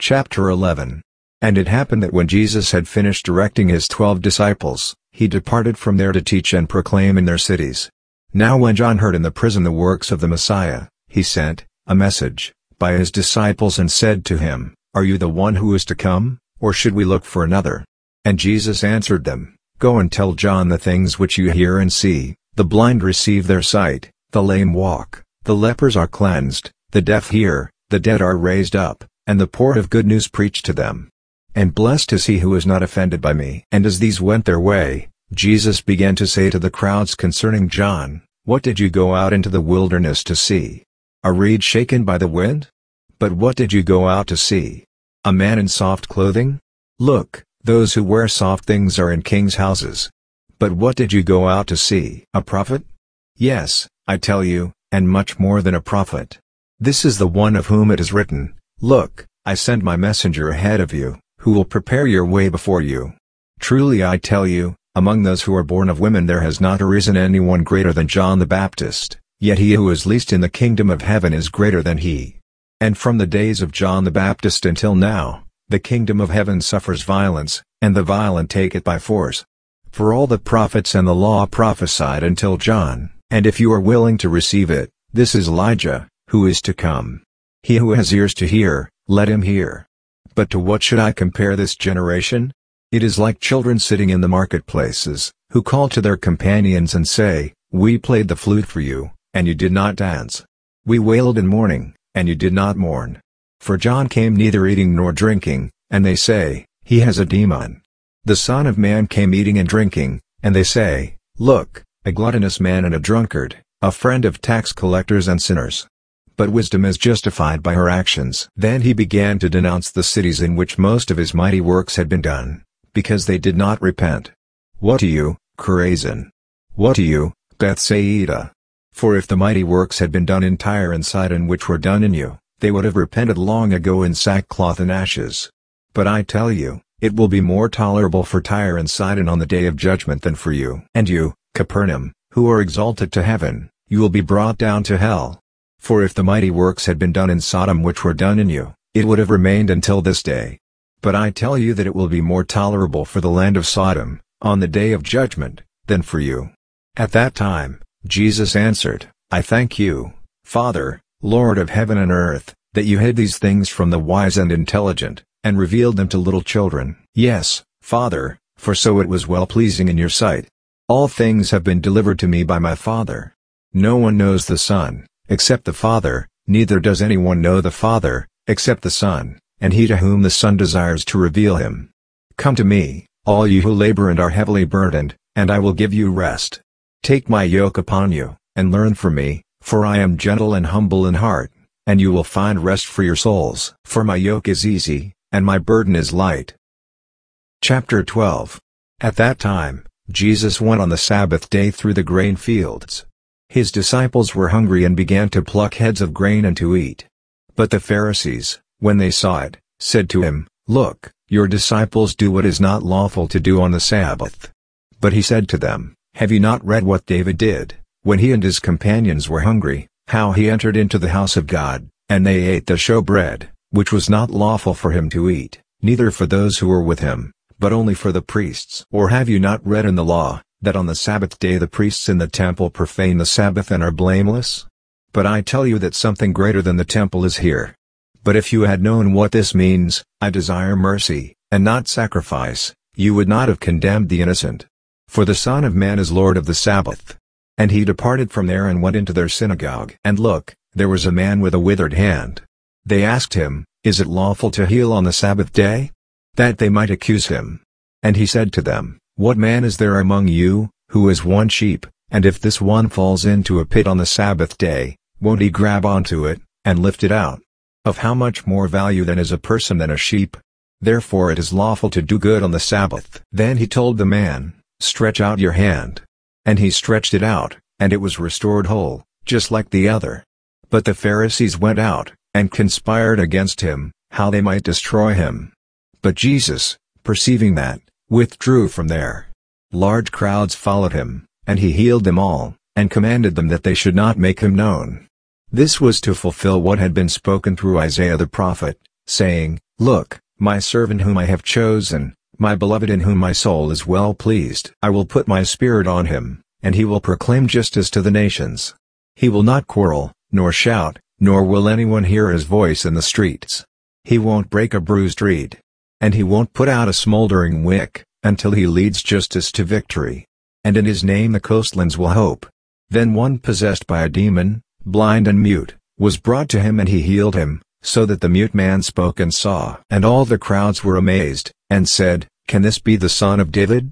Chapter 11 And it happened that when Jesus had finished directing his twelve disciples, he departed from there to teach and proclaim in their cities. Now when John heard in the prison the works of the Messiah, he sent, a message, by his disciples and said to him, Are you the one who is to come, or should we look for another? And Jesus answered them, Go and tell John the things which you hear and see, the blind receive their sight, the lame walk, the lepers are cleansed, the deaf hear, the dead are raised up, and the poor have good news preached to them. And blessed is he who is not offended by me. And as these went their way, Jesus began to say to the crowds concerning John, What did you go out into the wilderness to see? A reed shaken by the wind? But what did you go out to see? A man in soft clothing? Look, those who wear soft things are in king's houses. But what did you go out to see? A prophet? Yes, I tell you, and much more than a prophet. This is the one of whom it is written, Look, I send my messenger ahead of you, who will prepare your way before you. Truly I tell you, among those who are born of women there has not arisen anyone greater than John the Baptist, yet he who is least in the kingdom of heaven is greater than he. And from the days of John the Baptist until now, the kingdom of heaven suffers violence, and the violent take it by force. For all the prophets and the law prophesied until John, and if you are willing to receive it, this is Elijah, who is to come. He who has ears to hear, let him hear. But to what should I compare this generation? It is like children sitting in the marketplaces, who call to their companions and say, We played the flute for you, and you did not dance. We wailed in mourning, and you did not mourn. For John came neither eating nor drinking, and they say, He has a demon. The Son of Man came eating and drinking, and they say, Look, a gluttonous man and a drunkard, a friend of tax collectors and sinners but wisdom is justified by her actions. Then he began to denounce the cities in which most of his mighty works had been done, because they did not repent. What to you, Chorazin? What to you, Bethsaida? For if the mighty works had been done in Tyre and Sidon which were done in you, they would have repented long ago in sackcloth and ashes. But I tell you, it will be more tolerable for Tyre and Sidon on the day of judgment than for you. And you, Capernaum, who are exalted to heaven, you will be brought down to hell. For if the mighty works had been done in Sodom which were done in you, it would have remained until this day. But I tell you that it will be more tolerable for the land of Sodom, on the day of judgment, than for you. At that time, Jesus answered, I thank you, Father, Lord of heaven and earth, that you hid these things from the wise and intelligent, and revealed them to little children. Yes, Father, for so it was well-pleasing in your sight. All things have been delivered to me by my Father. No one knows the Son, except the Father, neither does anyone know the Father, except the Son, and he to whom the Son desires to reveal him. Come to me, all you who labor and are heavily burdened, and I will give you rest. Take my yoke upon you, and learn from me, for I am gentle and humble in heart, and you will find rest for your souls. For my yoke is easy, and my burden is light. Chapter 12 At that time, Jesus went on the Sabbath day through the grain fields. His disciples were hungry and began to pluck heads of grain and to eat. But the Pharisees, when they saw it, said to him, Look, your disciples do what is not lawful to do on the Sabbath. But he said to them, Have you not read what David did, when he and his companions were hungry, how he entered into the house of God, and they ate the showbread, which was not lawful for him to eat, neither for those who were with him, but only for the priests? Or have you not read in the law, that on the Sabbath day the priests in the temple profane the Sabbath and are blameless? But I tell you that something greater than the temple is here. But if you had known what this means, I desire mercy, and not sacrifice, you would not have condemned the innocent. For the Son of Man is Lord of the Sabbath. And he departed from there and went into their synagogue. And look, there was a man with a withered hand. They asked him, Is it lawful to heal on the Sabbath day? That they might accuse him. And he said to them, what man is there among you, who is one sheep, and if this one falls into a pit on the Sabbath day, won't he grab onto it, and lift it out? Of how much more value then is a person than a sheep? Therefore it is lawful to do good on the Sabbath. Then he told the man, Stretch out your hand. And he stretched it out, and it was restored whole, just like the other. But the Pharisees went out, and conspired against him, how they might destroy him. But Jesus, perceiving that, withdrew from there. Large crowds followed him, and he healed them all, and commanded them that they should not make him known. This was to fulfill what had been spoken through Isaiah the prophet, saying, Look, my servant whom I have chosen, my beloved in whom my soul is well pleased. I will put my spirit on him, and he will proclaim justice to the nations. He will not quarrel, nor shout, nor will anyone hear his voice in the streets. He won't break a bruised reed. And he won't put out a smoldering wick, until he leads justice to victory. And in his name the coastlands will hope. Then one possessed by a demon, blind and mute, was brought to him and he healed him, so that the mute man spoke and saw. And all the crowds were amazed, and said, Can this be the son of David?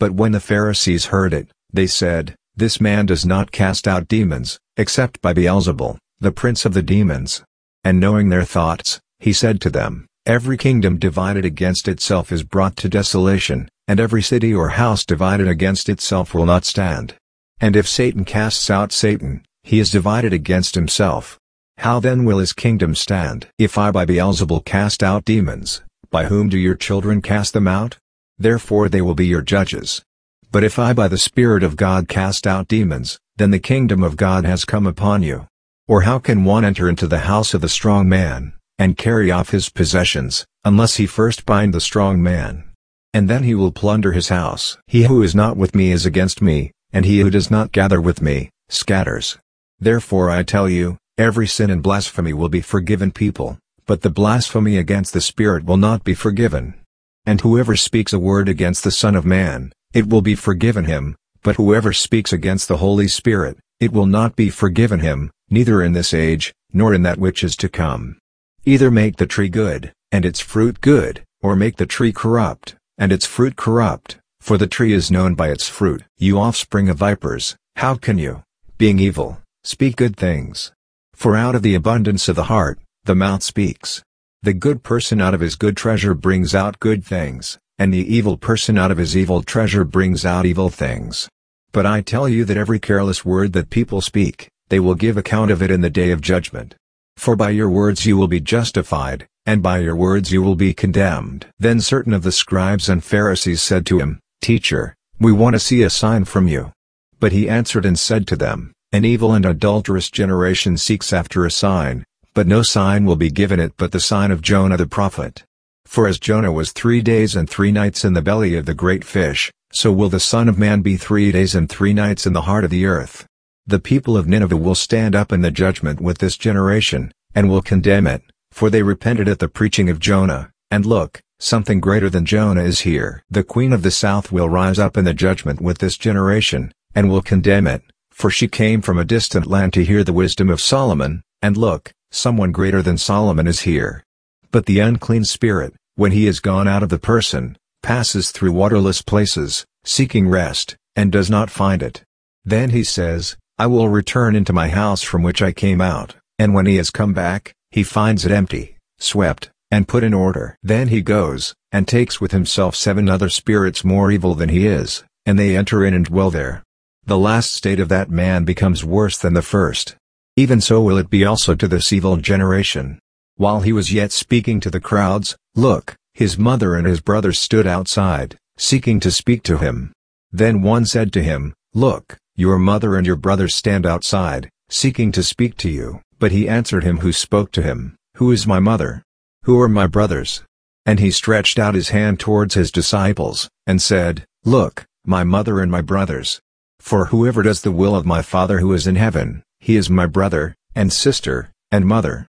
But when the Pharisees heard it, they said, This man does not cast out demons, except by Beelzebul, the prince of the demons. And knowing their thoughts, he said to them, Every kingdom divided against itself is brought to desolation, and every city or house divided against itself will not stand. And if Satan casts out Satan, he is divided against himself. How then will his kingdom stand? If I by Beelzebul cast out demons, by whom do your children cast them out? Therefore they will be your judges. But if I by the Spirit of God cast out demons, then the kingdom of God has come upon you. Or how can one enter into the house of the strong man, and carry off his possessions, unless he first bind the strong man? And then he will plunder his house. He who is not with me is against me, and he who does not gather with me, scatters. Therefore I tell you, Every sin and blasphemy will be forgiven people, but the blasphemy against the Spirit will not be forgiven. And whoever speaks a word against the Son of Man, it will be forgiven him, but whoever speaks against the Holy Spirit, it will not be forgiven him, neither in this age, nor in that which is to come. Either make the tree good, and its fruit good, or make the tree corrupt, and its fruit corrupt, for the tree is known by its fruit. You offspring of vipers, how can you, being evil, speak good things? For out of the abundance of the heart, the mouth speaks. The good person out of his good treasure brings out good things, and the evil person out of his evil treasure brings out evil things. But I tell you that every careless word that people speak, they will give account of it in the day of judgment. For by your words you will be justified, and by your words you will be condemned. Then certain of the scribes and Pharisees said to him, Teacher, we want to see a sign from you. But he answered and said to them, an evil and adulterous generation seeks after a sign, but no sign will be given it but the sign of Jonah the prophet. For as Jonah was three days and three nights in the belly of the great fish, so will the Son of Man be three days and three nights in the heart of the earth. The people of Nineveh will stand up in the judgment with this generation, and will condemn it, for they repented at the preaching of Jonah, and look, something greater than Jonah is here. The queen of the south will rise up in the judgment with this generation, and will condemn it, for she came from a distant land to hear the wisdom of Solomon, and look, someone greater than Solomon is here. But the unclean spirit, when he is gone out of the person, passes through waterless places, seeking rest, and does not find it. Then he says, I will return into my house from which I came out, and when he has come back, he finds it empty, swept, and put in order. Then he goes, and takes with himself seven other spirits more evil than he is, and they enter in and dwell there. The last state of that man becomes worse than the first. Even so will it be also to this evil generation. While he was yet speaking to the crowds, look, his mother and his brothers stood outside, seeking to speak to him. Then one said to him, Look, your mother and your brothers stand outside, seeking to speak to you. But he answered him who spoke to him, Who is my mother? Who are my brothers? And he stretched out his hand towards his disciples, and said, Look, my mother and my brothers. For whoever does the will of my Father who is in heaven, he is my brother, and sister, and mother.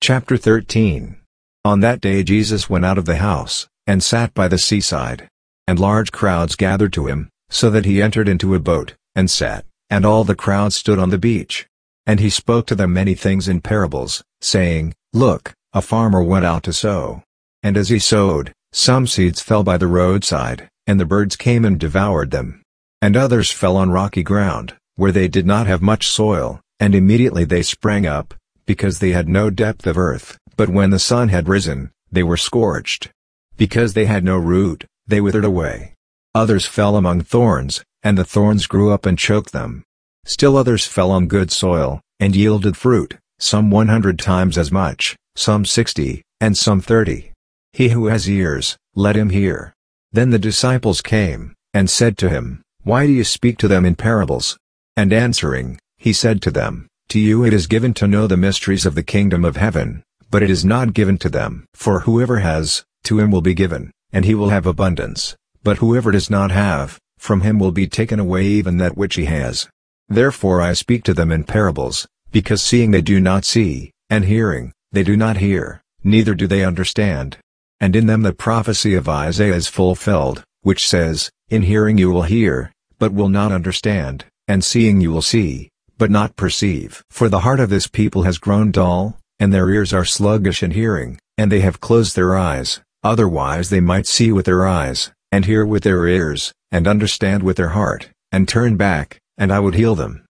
Chapter 13 On that day Jesus went out of the house, and sat by the seaside. And large crowds gathered to him, so that he entered into a boat, and sat, and all the crowd stood on the beach. And he spoke to them many things in parables, saying, Look, a farmer went out to sow. And as he sowed, some seeds fell by the roadside, and the birds came and devoured them. And others fell on rocky ground, where they did not have much soil, and immediately they sprang up, because they had no depth of earth. But when the sun had risen, they were scorched. Because they had no root, they withered away. Others fell among thorns, and the thorns grew up and choked them. Still others fell on good soil, and yielded fruit, some one hundred times as much, some sixty, and some thirty. He who has ears, let him hear. Then the disciples came, and said to him, Why do you speak to them in parables? And answering, he said to them, To you it is given to know the mysteries of the kingdom of heaven, but it is not given to them. For whoever has, to him will be given, and he will have abundance, but whoever does not have, from him will be taken away even that which he has. Therefore I speak to them in parables, because seeing they do not see, and hearing, they do not hear, neither do they understand. And in them the prophecy of Isaiah is fulfilled, which says, In hearing you will hear, but will not understand, and seeing you will see, but not perceive. For the heart of this people has grown dull, and their ears are sluggish in hearing, and they have closed their eyes, otherwise they might see with their eyes, and hear with their ears, and understand with their heart, and turn back, and I would heal them.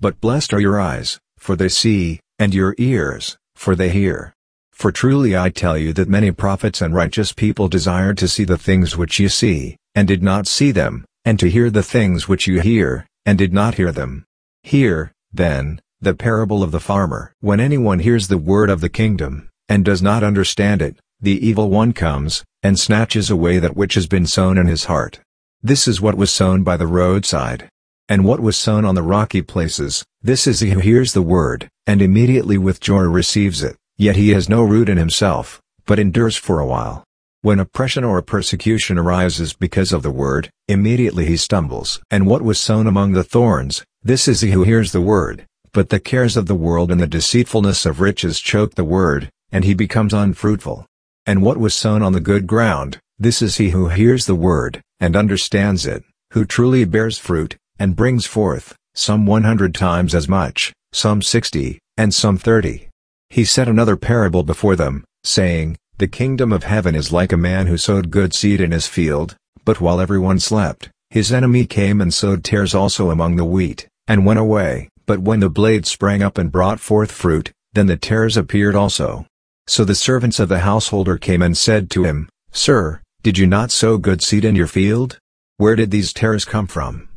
But blessed are your eyes, for they see, and your ears, for they hear. For truly I tell you that many prophets and righteous people desired to see the things which you see, and did not see them, and to hear the things which you hear, and did not hear them. Hear, then, the parable of the farmer. When anyone hears the word of the kingdom, and does not understand it, the evil one comes, and snatches away that which has been sown in his heart. This is what was sown by the roadside. And what was sown on the rocky places, this is he who hears the word, and immediately with joy receives it, yet he has no root in himself, but endures for a while. When oppression or persecution arises because of the word, immediately he stumbles. And what was sown among the thorns, this is he who hears the word, but the cares of the world and the deceitfulness of riches choke the word, and he becomes unfruitful. And what was sown on the good ground, this is he who hears the word, and understands it, who truly bears fruit, and brings forth, some one hundred times as much, some sixty, and some thirty. He set another parable before them, saying, The kingdom of heaven is like a man who sowed good seed in his field, but while everyone slept, his enemy came and sowed tares also among the wheat, and went away. But when the blade sprang up and brought forth fruit, then the tares appeared also. So the servants of the householder came and said to him, Sir, did you not sow good seed in your field? Where did these tares come from?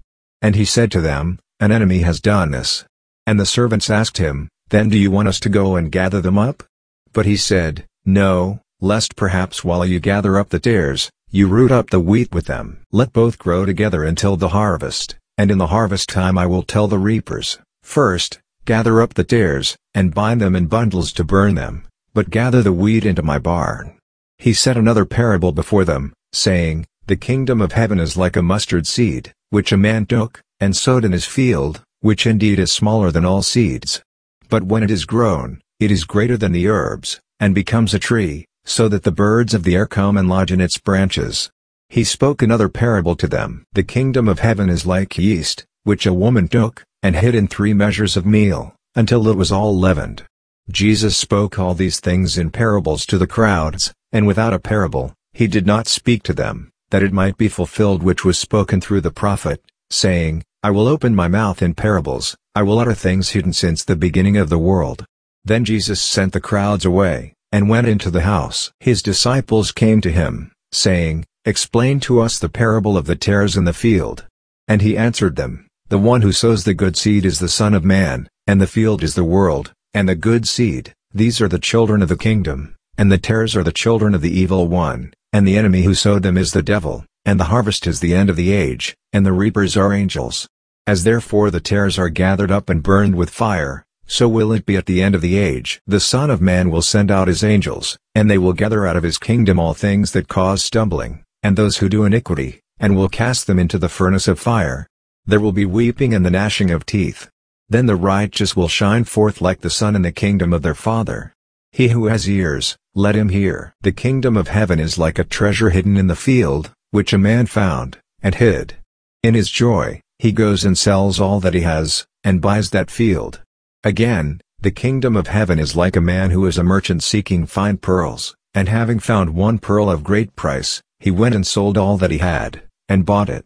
And he said to them, An enemy has done this. And the servants asked him, Then do you want us to go and gather them up? But he said, No, lest perhaps while you gather up the tares, you root up the wheat with them. Let both grow together until the harvest, and in the harvest time I will tell the reapers, First, gather up the tares, and bind them in bundles to burn them, but gather the wheat into my barn. He set another parable before them, saying, The kingdom of heaven is like a mustard seed, which a man took, and sowed in his field, which indeed is smaller than all seeds. But when it is grown, it is greater than the herbs, and becomes a tree, so that the birds of the air come and lodge in its branches. He spoke another parable to them. The kingdom of heaven is like yeast, which a woman took, and hid in three measures of meal, until it was all leavened. Jesus spoke all these things in parables to the crowds, and without a parable, he did not speak to them, that it might be fulfilled which was spoken through the prophet, saying, I will open my mouth in parables, I will utter things hidden since the beginning of the world. Then Jesus sent the crowds away, and went into the house. His disciples came to him, saying, Explain to us the parable of the tares in the field. And he answered them, the one who sows the good seed is the Son of Man, and the field is the world, and the good seed, these are the children of the kingdom, and the tares are the children of the evil one, and the enemy who sowed them is the devil, and the harvest is the end of the age, and the reapers are angels. As therefore the tares are gathered up and burned with fire, so will it be at the end of the age. The Son of Man will send out his angels, and they will gather out of his kingdom all things that cause stumbling, and those who do iniquity, and will cast them into the furnace of fire. There will be weeping and the gnashing of teeth. Then the righteous will shine forth like the sun in the kingdom of their Father. He who has ears, let him hear. The kingdom of heaven is like a treasure hidden in the field, which a man found, and hid. In his joy, he goes and sells all that he has, and buys that field. Again, the kingdom of heaven is like a man who is a merchant seeking fine pearls, and having found one pearl of great price, he went and sold all that he had, and bought it.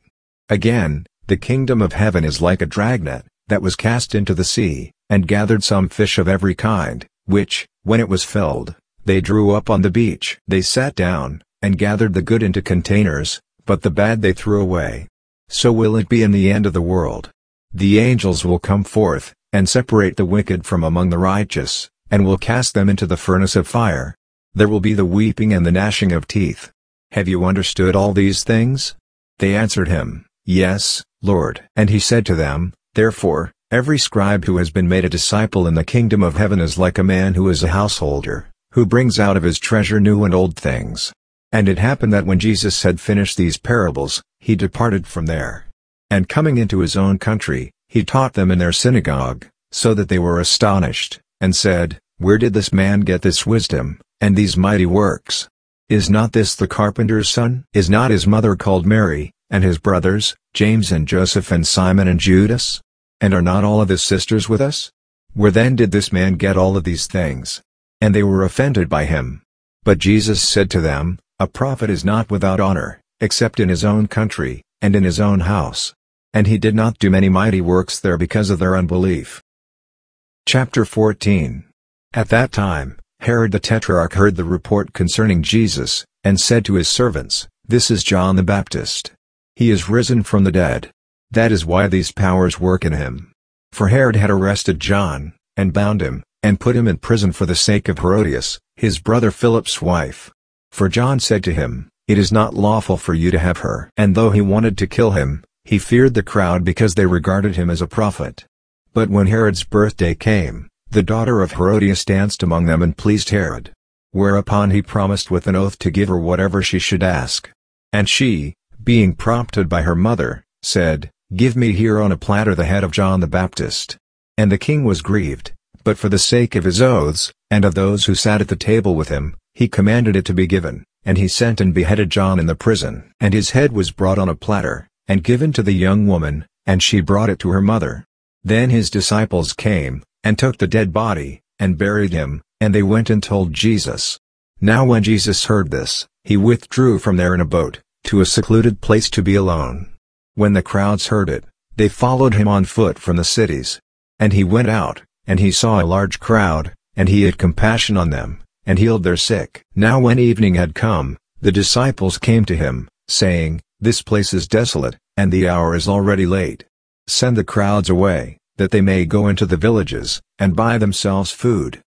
Again, the kingdom of heaven is like a dragnet, that was cast into the sea, and gathered some fish of every kind, which, when it was filled, they drew up on the beach. They sat down, and gathered the good into containers, but the bad they threw away. So will it be in the end of the world. The angels will come forth, and separate the wicked from among the righteous, and will cast them into the furnace of fire. There will be the weeping and the gnashing of teeth. Have you understood all these things? They answered him, Yes, Lord. And he said to them, Therefore, every scribe who has been made a disciple in the kingdom of heaven is like a man who is a householder, who brings out of his treasure new and old things. And it happened that when Jesus had finished these parables, he departed from there. And coming into his own country, he taught them in their synagogue, so that they were astonished, and said, Where did this man get this wisdom, and these mighty works? Is not this the carpenter's son? Is not his mother called Mary, and his brothers, James and Joseph and Simon and Judas? And are not all of his sisters with us? Where then did this man get all of these things? And they were offended by him. But Jesus said to them, A prophet is not without honor, except in his own country, and in his own house. And he did not do many mighty works there because of their unbelief. Chapter 14 At that time, Herod the Tetrarch heard the report concerning Jesus, and said to his servants, This is John the Baptist. He is risen from the dead. That is why these powers work in him. For Herod had arrested John, and bound him, and put him in prison for the sake of Herodias, his brother Philip's wife. For John said to him, It is not lawful for you to have her. And though he wanted to kill him, he feared the crowd because they regarded him as a prophet. But when Herod's birthday came, the daughter of Herodias danced among them and pleased Herod. Whereupon he promised with an oath to give her whatever she should ask. And she, being prompted by her mother, said, Give me here on a platter the head of John the Baptist. And the king was grieved, but for the sake of his oaths, and of those who sat at the table with him, he commanded it to be given, and he sent and beheaded John in the prison. And his head was brought on a platter, and given to the young woman, and she brought it to her mother. Then his disciples came, and took the dead body, and buried him, and they went and told Jesus. Now when Jesus heard this, he withdrew from there in a boat, to a secluded place to be alone. When the crowds heard it, they followed him on foot from the cities. And he went out, and he saw a large crowd, and he had compassion on them, and healed their sick. Now when evening had come, the disciples came to him, saying, this place is desolate, and the hour is already late. Send the crowds away, that they may go into the villages, and buy themselves food.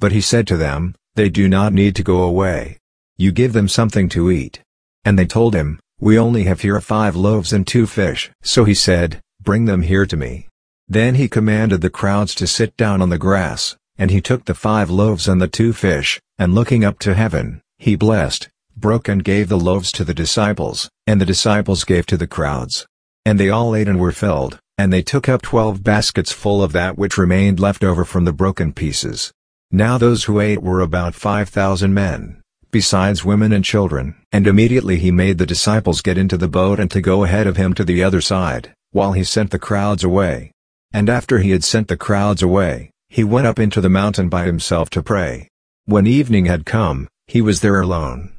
But he said to them, They do not need to go away. You give them something to eat. And they told him, We only have here five loaves and two fish. So he said, Bring them here to me. Then he commanded the crowds to sit down on the grass, and he took the five loaves and the two fish, and looking up to heaven, he blessed, broke and gave the loaves to the disciples, and the disciples gave to the crowds. And they all ate and were filled, and they took up twelve baskets full of that which remained left over from the broken pieces. Now those who ate were about five thousand men, besides women and children. And immediately he made the disciples get into the boat and to go ahead of him to the other side, while he sent the crowds away. And after he had sent the crowds away, he went up into the mountain by himself to pray. When evening had come, he was there alone.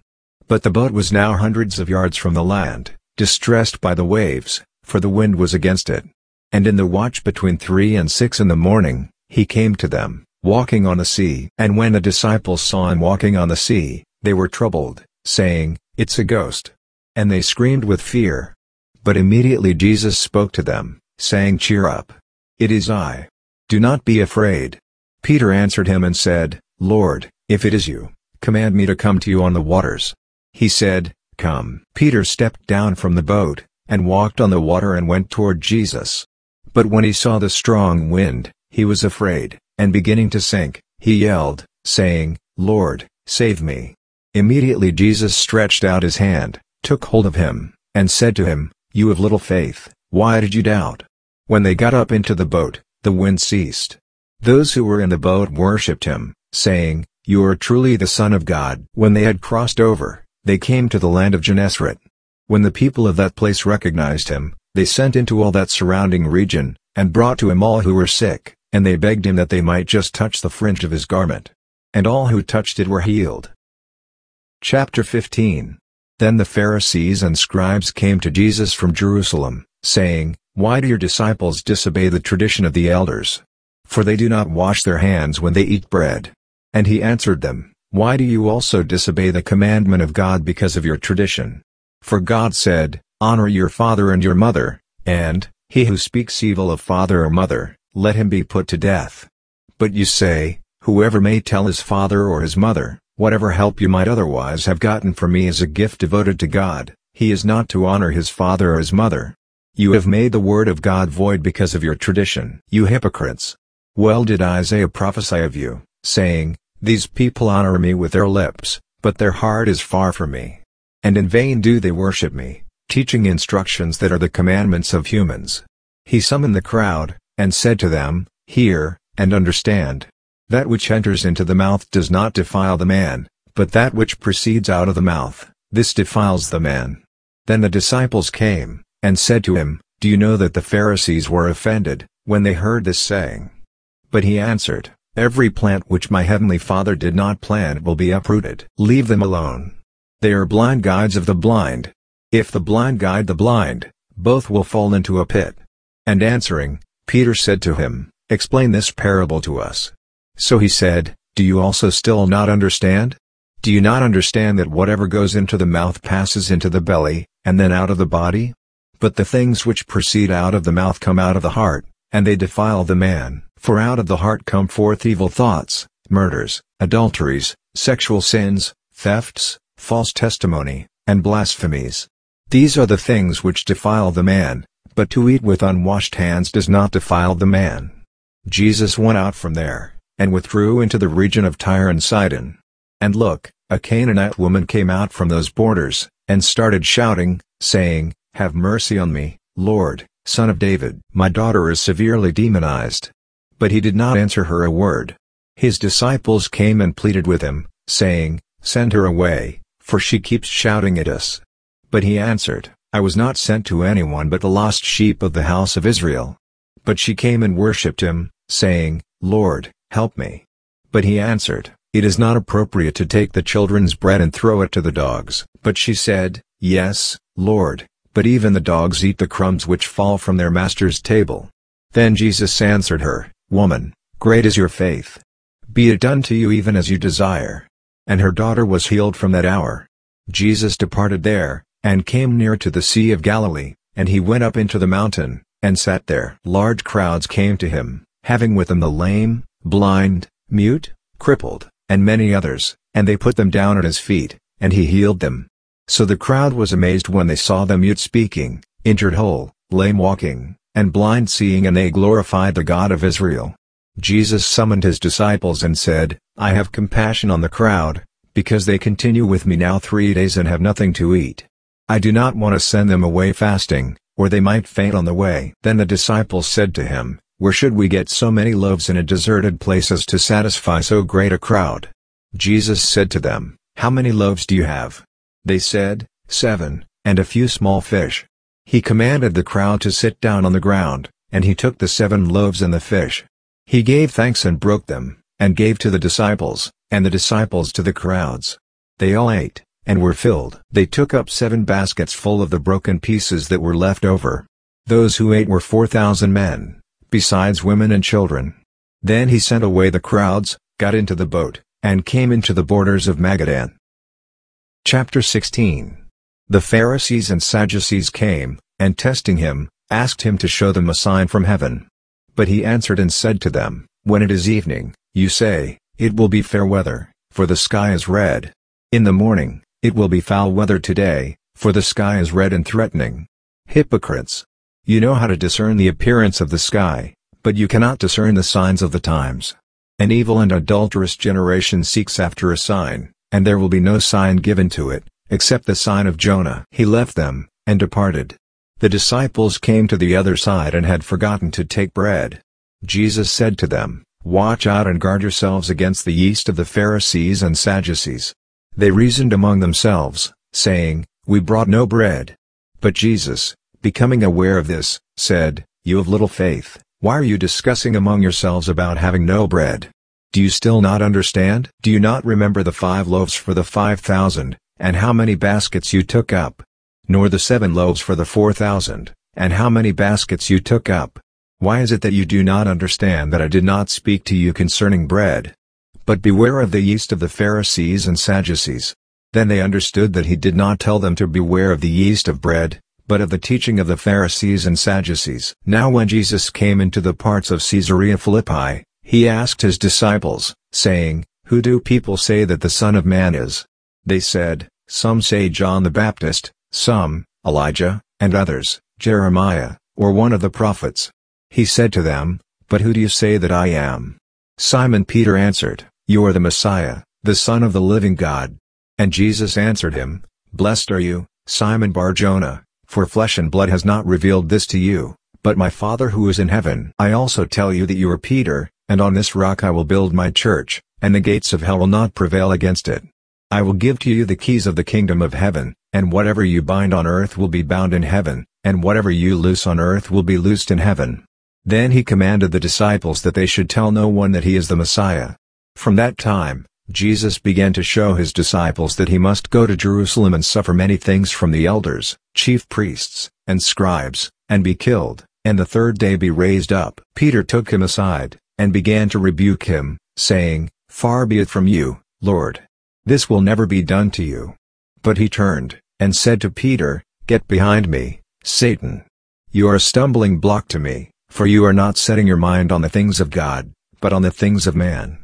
But the boat was now hundreds of yards from the land, distressed by the waves, for the wind was against it. And in the watch between three and six in the morning, he came to them, walking on the sea. And when the disciples saw him walking on the sea, they were troubled, saying, It's a ghost. And they screamed with fear. But immediately Jesus spoke to them, saying Cheer up. It is I. Do not be afraid. Peter answered him and said, Lord, if it is you, command me to come to you on the waters. He said, Come. Peter stepped down from the boat, and walked on the water and went toward Jesus. But when he saw the strong wind, he was afraid, and beginning to sink, he yelled, saying, Lord, save me. Immediately Jesus stretched out his hand, took hold of him, and said to him, You have little faith, why did you doubt? When they got up into the boat, the wind ceased. Those who were in the boat worshipped him, saying, You are truly the Son of God. When they had crossed over, they came to the land of Gennesaret. When the people of that place recognized him, they sent into all that surrounding region, and brought to him all who were sick, and they begged him that they might just touch the fringe of his garment. And all who touched it were healed. Chapter 15 Then the Pharisees and scribes came to Jesus from Jerusalem, saying, Why do your disciples disobey the tradition of the elders? for they do not wash their hands when they eat bread. And he answered them, Why do you also disobey the commandment of God because of your tradition? For God said, Honor your father and your mother, and, He who speaks evil of father or mother, let him be put to death. But you say, Whoever may tell his father or his mother, whatever help you might otherwise have gotten from me is a gift devoted to God, he is not to honor his father or his mother. You have made the word of God void because of your tradition. You hypocrites! Well did Isaiah prophesy of you, saying, These people honor me with their lips, but their heart is far from me. And in vain do they worship me, teaching instructions that are the commandments of humans. He summoned the crowd, and said to them, Hear, and understand. That which enters into the mouth does not defile the man, but that which proceeds out of the mouth, this defiles the man. Then the disciples came, and said to him, Do you know that the Pharisees were offended, when they heard this saying? But he answered, Every plant which my heavenly Father did not plant will be uprooted. Leave them alone. They are blind guides of the blind. If the blind guide the blind, both will fall into a pit. And answering, Peter said to him, Explain this parable to us. So he said, Do you also still not understand? Do you not understand that whatever goes into the mouth passes into the belly, and then out of the body? But the things which proceed out of the mouth come out of the heart, and they defile the man. For out of the heart come forth evil thoughts, murders, adulteries, sexual sins, thefts, false testimony, and blasphemies. These are the things which defile the man, but to eat with unwashed hands does not defile the man. Jesus went out from there, and withdrew into the region of Tyre and Sidon. And look, a Canaanite woman came out from those borders, and started shouting, saying, Have mercy on me, Lord, Son of David. My daughter is severely demonized. But he did not answer her a word. His disciples came and pleaded with him, saying, Send her away, for she keeps shouting at us. But he answered, I was not sent to anyone but the lost sheep of the house of Israel. But she came and worshipped him, saying, Lord, help me. But he answered, It is not appropriate to take the children's bread and throw it to the dogs. But she said, Yes, Lord, but even the dogs eat the crumbs which fall from their master's table. Then Jesus answered her, Woman, great is your faith. Be it done to you even as you desire. And her daughter was healed from that hour. Jesus departed there, and came near to the Sea of Galilee, and he went up into the mountain, and sat there. Large crowds came to him, having with them the lame, blind, mute, crippled, and many others, and they put them down at his feet, and he healed them. So the crowd was amazed when they saw the mute speaking, injured whole, lame walking, and blind seeing and they glorified the God of Israel. Jesus summoned his disciples and said, I have compassion on the crowd, because they continue with me now three days and have nothing to eat. I do not want to send them away fasting, or they might faint on the way. Then the disciples said to him, Where should we get so many loaves in a deserted place as to satisfy so great a crowd? Jesus said to them, How many loaves do you have? They said, Seven, and a few small fish. He commanded the crowd to sit down on the ground, and he took the seven loaves and the fish. He gave thanks and broke them, and gave to the disciples, and the disciples to the crowds. They all ate, and were filled. They took up seven baskets full of the broken pieces that were left over. Those who ate were four thousand men, besides women and children. Then he sent away the crowds, got into the boat, and came into the borders of Magadan. Chapter 16 the Pharisees and Sadducees came, and testing him, asked him to show them a sign from heaven. But he answered and said to them, When it is evening, you say, It will be fair weather, for the sky is red. In the morning, it will be foul weather today, for the sky is red and threatening. Hypocrites! You know how to discern the appearance of the sky, but you cannot discern the signs of the times. An evil and adulterous generation seeks after a sign, and there will be no sign given to it, except the sign of Jonah. He left them, and departed. The disciples came to the other side and had forgotten to take bread. Jesus said to them, Watch out and guard yourselves against the yeast of the Pharisees and Sadducees. They reasoned among themselves, saying, We brought no bread. But Jesus, becoming aware of this, said, You have little faith, why are you discussing among yourselves about having no bread? Do you still not understand? Do you not remember the five loaves for the five thousand, and how many baskets you took up. Nor the seven loaves for the four thousand, and how many baskets you took up. Why is it that you do not understand that I did not speak to you concerning bread? But beware of the yeast of the Pharisees and Sadducees. Then they understood that he did not tell them to beware of the yeast of bread, but of the teaching of the Pharisees and Sadducees. Now when Jesus came into the parts of Caesarea Philippi, he asked his disciples, saying, Who do people say that the Son of Man is? They said, Some say John the Baptist, some, Elijah, and others, Jeremiah, or one of the prophets. He said to them, But who do you say that I am? Simon Peter answered, You are the Messiah, the Son of the living God. And Jesus answered him, Blessed are you, Simon Bar-Jonah, for flesh and blood has not revealed this to you, but my Father who is in heaven. I also tell you that you are Peter, and on this rock I will build my church, and the gates of hell will not prevail against it. I will give to you the keys of the kingdom of heaven, and whatever you bind on earth will be bound in heaven, and whatever you loose on earth will be loosed in heaven. Then he commanded the disciples that they should tell no one that he is the Messiah. From that time, Jesus began to show his disciples that he must go to Jerusalem and suffer many things from the elders, chief priests, and scribes, and be killed, and the third day be raised up. Peter took him aside, and began to rebuke him, saying, Far be it from you, Lord. This will never be done to you. But he turned, and said to Peter, Get behind me, Satan. You are a stumbling block to me, for you are not setting your mind on the things of God, but on the things of man.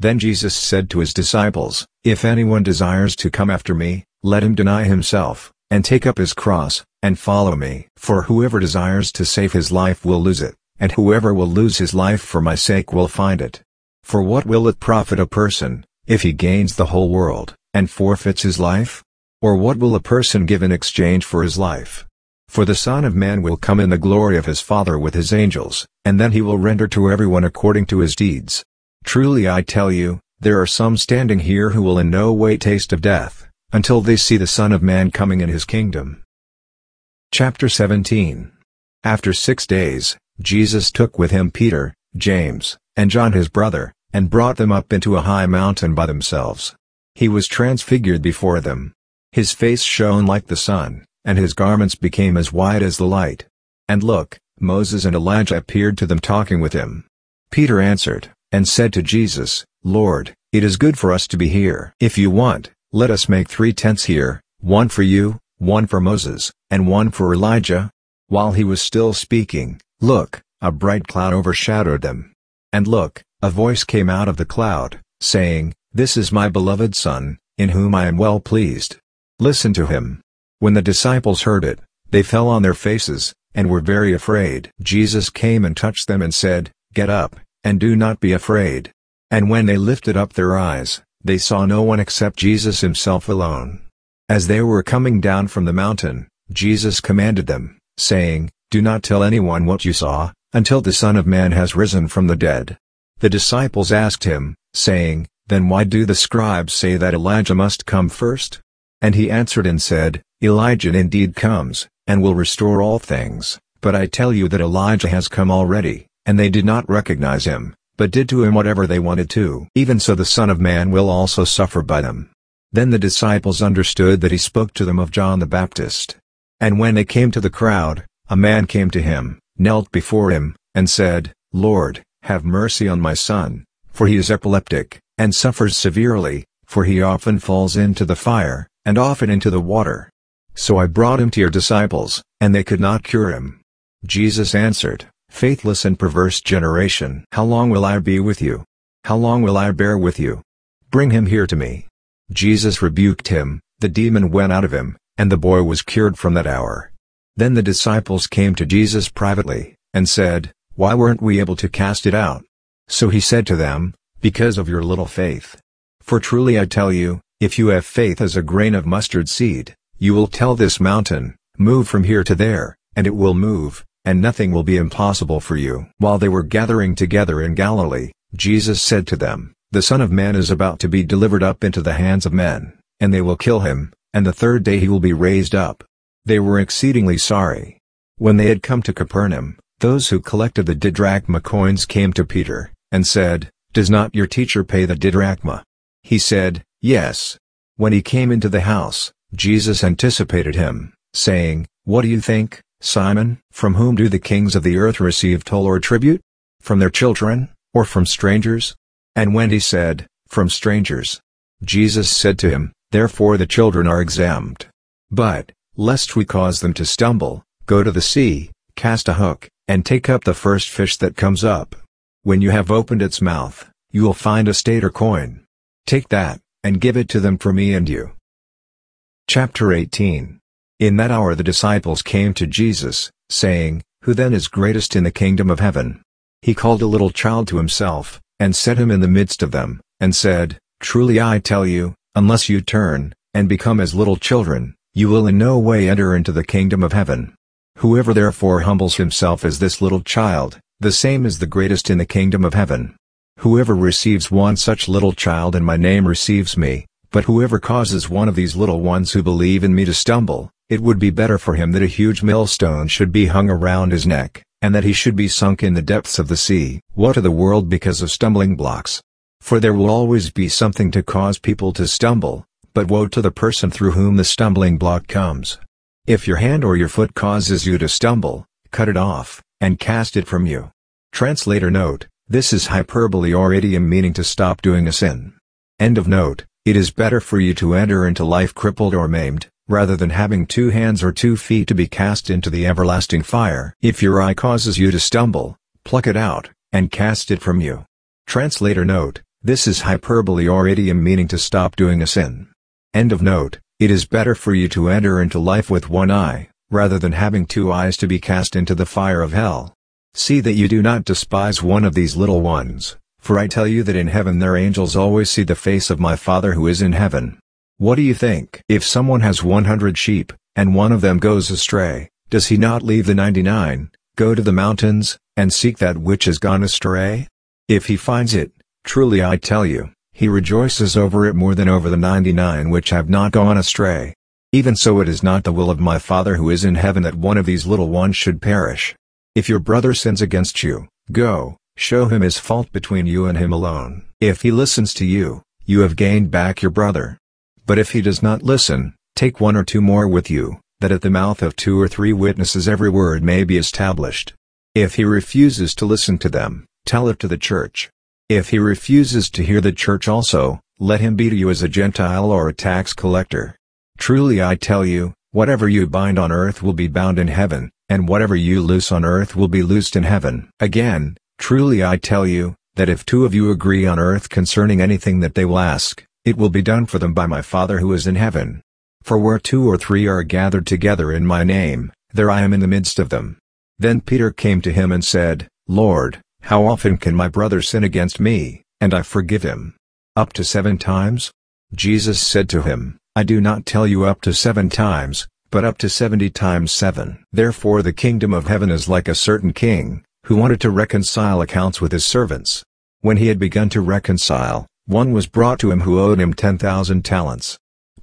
Then Jesus said to his disciples, If anyone desires to come after me, let him deny himself, and take up his cross, and follow me. For whoever desires to save his life will lose it, and whoever will lose his life for my sake will find it. For what will it profit a person, if he gains the whole world, and forfeits his life? Or what will a person give in exchange for his life? For the Son of Man will come in the glory of his Father with his angels, and then he will render to everyone according to his deeds. Truly I tell you, there are some standing here who will in no way taste of death, until they see the Son of Man coming in his kingdom. Chapter 17 After six days, Jesus took with him Peter, James, and John his brother, and brought them up into a high mountain by themselves. He was transfigured before them. His face shone like the sun, and his garments became as white as the light. And look, Moses and Elijah appeared to them talking with him. Peter answered, and said to Jesus, Lord, it is good for us to be here. If you want, let us make three tents here, one for you, one for Moses, and one for Elijah. While he was still speaking, look, a bright cloud overshadowed them. And look, a voice came out of the cloud, saying, This is my beloved Son, in whom I am well pleased. Listen to him. When the disciples heard it, they fell on their faces, and were very afraid. Jesus came and touched them and said, Get up, and do not be afraid. And when they lifted up their eyes, they saw no one except Jesus himself alone. As they were coming down from the mountain, Jesus commanded them, saying, Do not tell anyone what you saw, until the Son of Man has risen from the dead. The disciples asked him, saying, Then why do the scribes say that Elijah must come first? And he answered and said, Elijah indeed comes, and will restore all things, but I tell you that Elijah has come already, and they did not recognize him, but did to him whatever they wanted to. Even so the Son of Man will also suffer by them. Then the disciples understood that he spoke to them of John the Baptist. And when they came to the crowd, a man came to him, knelt before him, and said, Lord, have mercy on my son, for he is epileptic, and suffers severely, for he often falls into the fire, and often into the water. So I brought him to your disciples, and they could not cure him. Jesus answered, Faithless and perverse generation. How long will I be with you? How long will I bear with you? Bring him here to me. Jesus rebuked him, the demon went out of him, and the boy was cured from that hour. Then the disciples came to Jesus privately, and said, Why weren't we able to cast it out? So he said to them, Because of your little faith. For truly I tell you, if you have faith as a grain of mustard seed, you will tell this mountain, Move from here to there, and it will move, and nothing will be impossible for you. While they were gathering together in Galilee, Jesus said to them, The Son of Man is about to be delivered up into the hands of men, and they will kill him, and the third day he will be raised up. They were exceedingly sorry. When they had come to Capernaum, those who collected the didrachma coins came to Peter, and said, Does not your teacher pay the didrachma? He said, Yes. When he came into the house, Jesus anticipated him, saying, What do you think? Simon, from whom do the kings of the earth receive toll or tribute? From their children, or from strangers? And when he said, From strangers, Jesus said to him, Therefore the children are exempt. But, lest we cause them to stumble, go to the sea, cast a hook, and take up the first fish that comes up. When you have opened its mouth, you will find a stater coin. Take that, and give it to them for me and you. Chapter 18 In that hour the disciples came to Jesus, saying, Who then is greatest in the kingdom of heaven? He called a little child to himself, and set him in the midst of them, and said, Truly I tell you, unless you turn, and become as little children, you will in no way enter into the kingdom of heaven. Whoever therefore humbles himself as this little child, the same is the greatest in the kingdom of heaven. Whoever receives one such little child in my name receives me, but whoever causes one of these little ones who believe in me to stumble, it would be better for him that a huge millstone should be hung around his neck, and that he should be sunk in the depths of the sea. To the world because of stumbling blocks! For there will always be something to cause people to stumble, but woe to the person through whom the stumbling block comes. If your hand or your foot causes you to stumble, cut it off, and cast it from you. Translator note, this is hyperbole or idiom meaning to stop doing a sin. End of note, it is better for you to enter into life crippled or maimed, rather than having two hands or two feet to be cast into the everlasting fire. If your eye causes you to stumble, pluck it out, and cast it from you. Translator note, this is hyperbole or idiom meaning to stop doing a sin. End of note, it is better for you to enter into life with one eye, rather than having two eyes to be cast into the fire of hell. See that you do not despise one of these little ones, for I tell you that in heaven their angels always see the face of my Father who is in heaven. What do you think? If someone has 100 sheep, and one of them goes astray, does he not leave the 99, go to the mountains, and seek that which has gone astray? If he finds it, truly I tell you, he rejoices over it more than over the 99 which have not gone astray. Even so it is not the will of my Father who is in heaven that one of these little ones should perish. If your brother sins against you, go, show him his fault between you and him alone. If he listens to you, you have gained back your brother. But if he does not listen, take one or two more with you, that at the mouth of two or three witnesses every word may be established. If he refuses to listen to them, tell it to the church. If he refuses to hear the church also, let him be to you as a Gentile or a tax collector. Truly I tell you, whatever you bind on earth will be bound in heaven, and whatever you loose on earth will be loosed in heaven. Again, truly I tell you, that if two of you agree on earth concerning anything that they will ask, it will be done for them by my Father who is in heaven. For where two or three are gathered together in my name, there I am in the midst of them. Then Peter came to him and said, Lord, how often can my brother sin against me, and I forgive him? Up to seven times? Jesus said to him, I do not tell you up to seven times, but up to seventy times seven. Therefore the kingdom of heaven is like a certain king, who wanted to reconcile accounts with his servants. When he had begun to reconcile, one was brought to him who owed him ten thousand talents.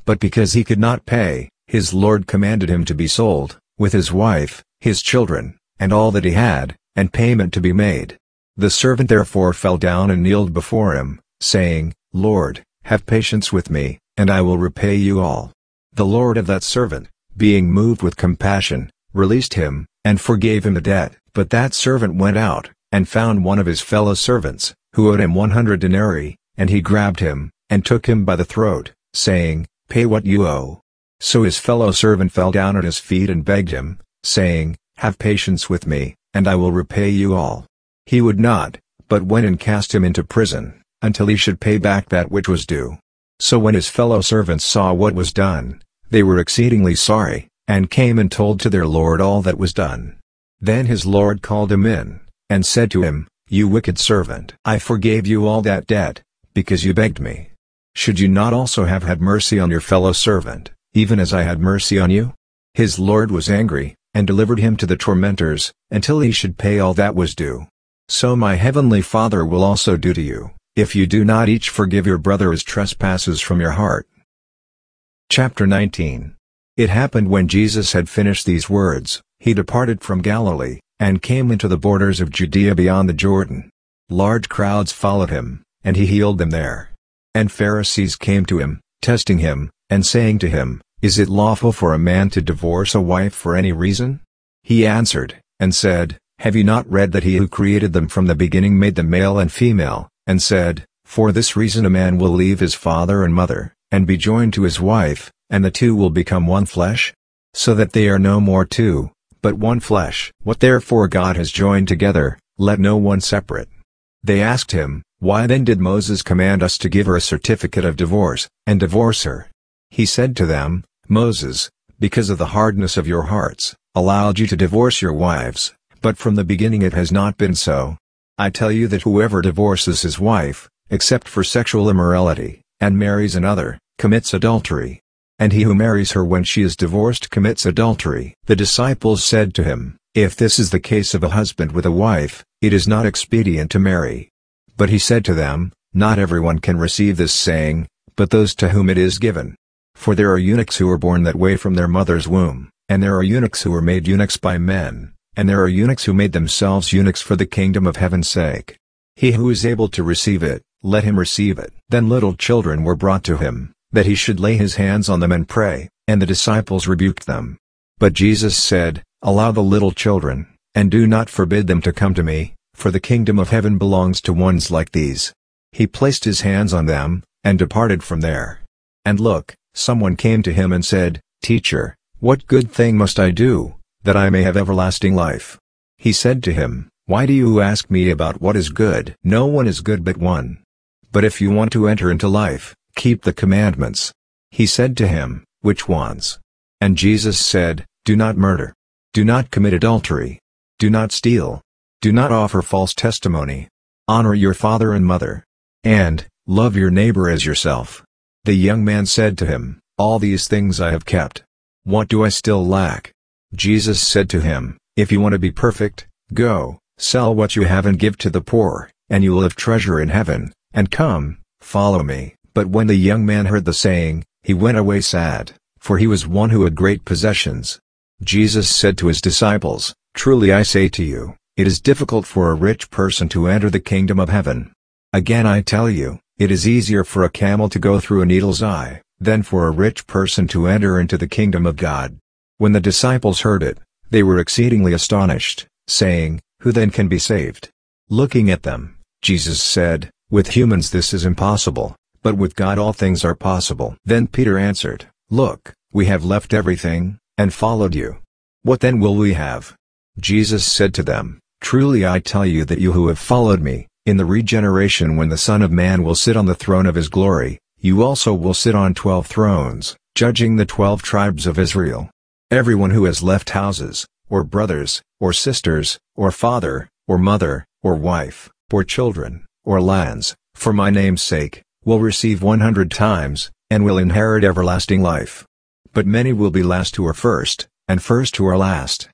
But because he could not pay, his lord commanded him to be sold, with his wife, his children, and all that he had, and payment to be made. The servant therefore fell down and kneeled before him, saying, Lord, have patience with me, and I will repay you all. The lord of that servant, being moved with compassion, released him, and forgave him the debt. But that servant went out, and found one of his fellow servants, who owed him one hundred denarii, and he grabbed him, and took him by the throat, saying, Pay what you owe. So his fellow servant fell down at his feet and begged him, saying, Have patience with me, and I will repay you all. He would not, but went and cast him into prison, until he should pay back that which was due. So when his fellow servants saw what was done, they were exceedingly sorry, and came and told to their lord all that was done. Then his lord called him in, and said to him, You wicked servant. I forgave you all that debt, because you begged me. Should you not also have had mercy on your fellow servant, even as I had mercy on you? His lord was angry, and delivered him to the tormentors, until he should pay all that was due. So my heavenly Father will also do to you, if you do not each forgive your brother his trespasses from your heart. Chapter 19 It happened when Jesus had finished these words, he departed from Galilee, and came into the borders of Judea beyond the Jordan. Large crowds followed him, and he healed them there. And Pharisees came to him, testing him, and saying to him, Is it lawful for a man to divorce a wife for any reason? He answered, and said, Have you not read that he who created them from the beginning made them male and female, and said, For this reason a man will leave his father and mother, and be joined to his wife, and the two will become one flesh? So that they are no more two, but one flesh. What therefore God has joined together, let no one separate. They asked him, Why then did Moses command us to give her a certificate of divorce, and divorce her? He said to them, Moses, because of the hardness of your hearts, allowed you to divorce your wives, but from the beginning it has not been so. I tell you that whoever divorces his wife, except for sexual immorality, and marries another, commits adultery. And he who marries her when she is divorced commits adultery. The disciples said to him, If this is the case of a husband with a wife, it is not expedient to marry. But he said to them, Not everyone can receive this saying, but those to whom it is given. For there are eunuchs who are born that way from their mother's womb, and there are eunuchs who are made eunuchs by men, and there are eunuchs who made themselves eunuchs for the kingdom of heaven's sake. He who is able to receive it, let him receive it. Then little children were brought to him, that he should lay his hands on them and pray, and the disciples rebuked them. But Jesus said, Allow the little children, and do not forbid them to come to me, for the kingdom of heaven belongs to ones like these. He placed his hands on them, and departed from there. And look, someone came to him and said, Teacher, what good thing must I do, that I may have everlasting life? He said to him, Why do you ask me about what is good? No one is good but one. But if you want to enter into life, keep the commandments. He said to him, Which ones? And Jesus said, Do not murder. Do not commit adultery. Do not steal. Do not offer false testimony. Honor your father and mother. And, love your neighbor as yourself. The young man said to him, All these things I have kept. What do I still lack? Jesus said to him, If you want to be perfect, go, sell what you have and give to the poor, and you will have treasure in heaven, and come, follow me. But when the young man heard the saying, he went away sad, for he was one who had great possessions. Jesus said to his disciples, Truly I say to you, it is difficult for a rich person to enter the kingdom of heaven. Again I tell you, it is easier for a camel to go through a needle's eye, than for a rich person to enter into the kingdom of God. When the disciples heard it, they were exceedingly astonished, saying, Who then can be saved? Looking at them, Jesus said, With humans this is impossible, but with God all things are possible. Then Peter answered, Look, we have left everything, and followed you. What then will we have? Jesus said to them, Truly I tell you that you who have followed me, in the regeneration when the Son of Man will sit on the throne of his glory, you also will sit on twelve thrones, judging the twelve tribes of Israel. Everyone who has left houses, or brothers, or sisters, or father, or mother, or wife, or children, or lands, for my name's sake, will receive 100 times, and will inherit everlasting life. But many will be last who are first, and first who are last.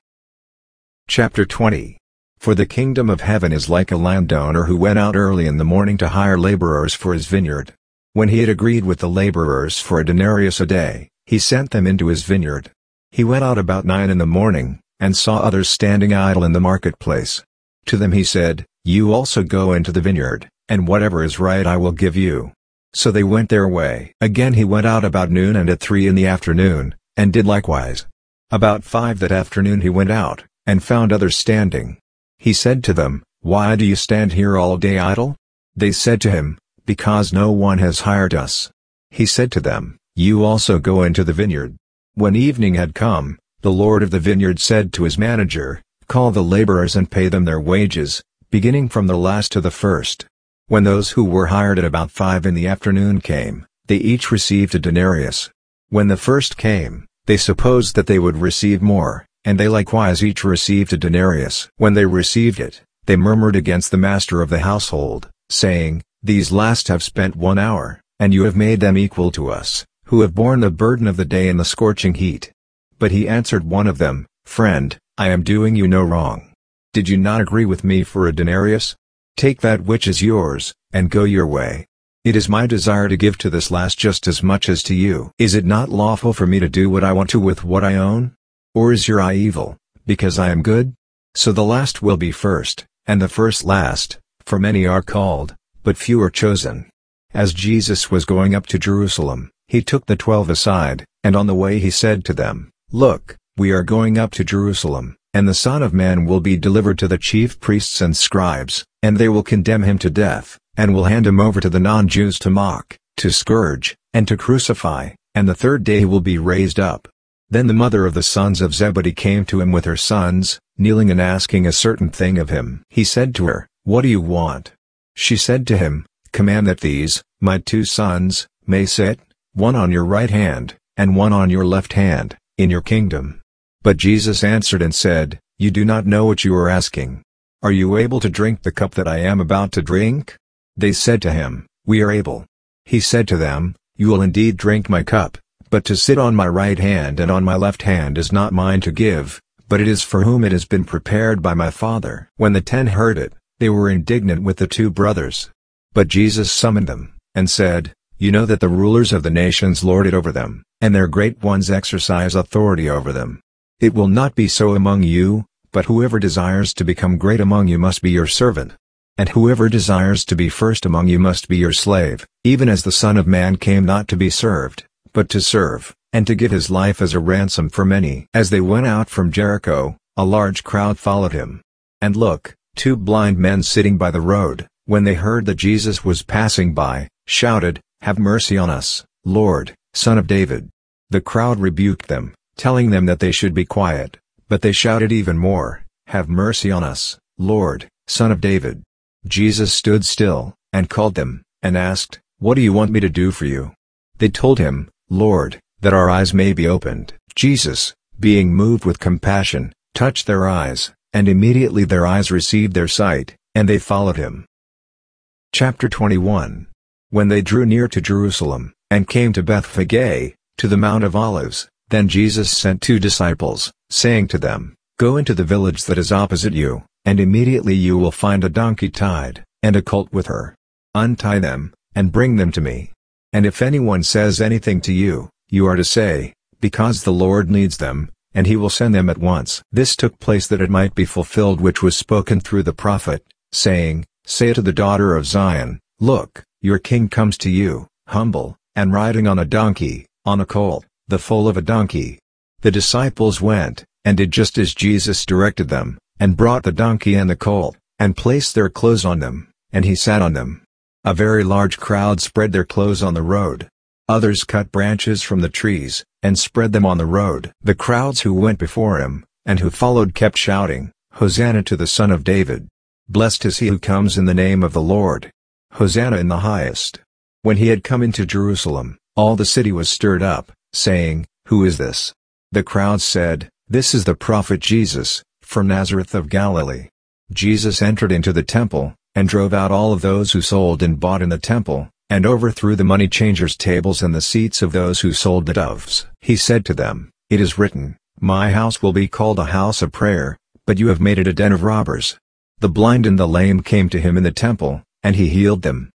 Chapter 20 For the kingdom of heaven is like a landowner who went out early in the morning to hire laborers for his vineyard. When he had agreed with the laborers for a denarius a day, he sent them into his vineyard. He went out about nine in the morning, and saw others standing idle in the marketplace. To them he said, You also go into the vineyard, and whatever is right I will give you. So they went their way. Again he went out about noon and at three in the afternoon, and did likewise. About five that afternoon he went out, and found others standing. He said to them, Why do you stand here all day idle? They said to him, Because no one has hired us. He said to them, You also go into the vineyard. When evening had come, the Lord of the vineyard said to his manager, Call the laborers and pay them their wages, beginning from the last to the first. When those who were hired at about five in the afternoon came, they each received a denarius. When the first came, they supposed that they would receive more, and they likewise each received a denarius. When they received it, they murmured against the master of the household, saying, These last have spent one hour, and you have made them equal to us, who have borne the burden of the day in the scorching heat. But he answered one of them, Friend, I am doing you no wrong. Did you not agree with me for a denarius? Take that which is yours, and go your way. It is my desire to give to this last just as much as to you. Is it not lawful for me to do what I want to with what I own? Or is your eye evil, because I am good? So the last will be first, and the first last, for many are called, but few are chosen. As Jesus was going up to Jerusalem, he took the twelve aside, and on the way he said to them, Look, we are going up to Jerusalem, and the Son of Man will be delivered to the chief priests and scribes, and they will condemn him to death, and will hand him over to the non-Jews to mock, to scourge, and to crucify, and the third day he will be raised up. Then the mother of the sons of Zebedee came to him with her sons, kneeling and asking a certain thing of him. He said to her, What do you want? She said to him, Command that these, my two sons, may sit, one on your right hand, and one on your left hand, in your kingdom. But Jesus answered and said, You do not know what you are asking. Are you able to drink the cup that I am about to drink? They said to him, We are able. He said to them, You will indeed drink my cup, but to sit on my right hand and on my left hand is not mine to give, but it is for whom it has been prepared by my Father. When the ten heard it, they were indignant with the two brothers. But Jesus summoned them, and said, You know that the rulers of the nations lord it over them, and their great ones exercise authority over them. It will not be so among you, but whoever desires to become great among you must be your servant. And whoever desires to be first among you must be your slave, even as the Son of Man came not to be served, but to serve, and to give his life as a ransom for many. As they went out from Jericho, a large crowd followed him. And look, two blind men sitting by the road, when they heard that Jesus was passing by, shouted, Have mercy on us, Lord, Son of David. The crowd rebuked them, telling them that they should be quiet, but they shouted even more, Have mercy on us, Lord, Son of David. Jesus stood still, and called them, and asked, What do you want me to do for you? They told him, Lord, that our eyes may be opened. Jesus, being moved with compassion, touched their eyes, and immediately their eyes received their sight, and they followed him. Chapter 21 When they drew near to Jerusalem, and came to Bethphage, to the Mount of Olives, then Jesus sent two disciples, saying to them, Go into the village that is opposite you, and immediately you will find a donkey tied, and a colt with her. Untie them, and bring them to me. And if anyone says anything to you, you are to say, Because the Lord needs them, and he will send them at once. This took place that it might be fulfilled which was spoken through the prophet, saying, Say to the daughter of Zion, Look, your king comes to you, humble, and riding on a donkey, on a colt, the foal of a donkey. The disciples went, and did just as Jesus directed them, and brought the donkey and the colt, and placed their clothes on them, and he sat on them. A very large crowd spread their clothes on the road. Others cut branches from the trees, and spread them on the road. The crowds who went before him, and who followed kept shouting, Hosanna to the Son of David! Blessed is he who comes in the name of the Lord! Hosanna in the highest! When he had come into Jerusalem, all the city was stirred up, saying, Who is this? The crowds said, This is the prophet Jesus, from Nazareth of Galilee. Jesus entered into the temple, and drove out all of those who sold and bought in the temple, and overthrew the money changers' tables and the seats of those who sold the doves. He said to them, It is written, My house will be called a house of prayer, but you have made it a den of robbers. The blind and the lame came to him in the temple, and he healed them.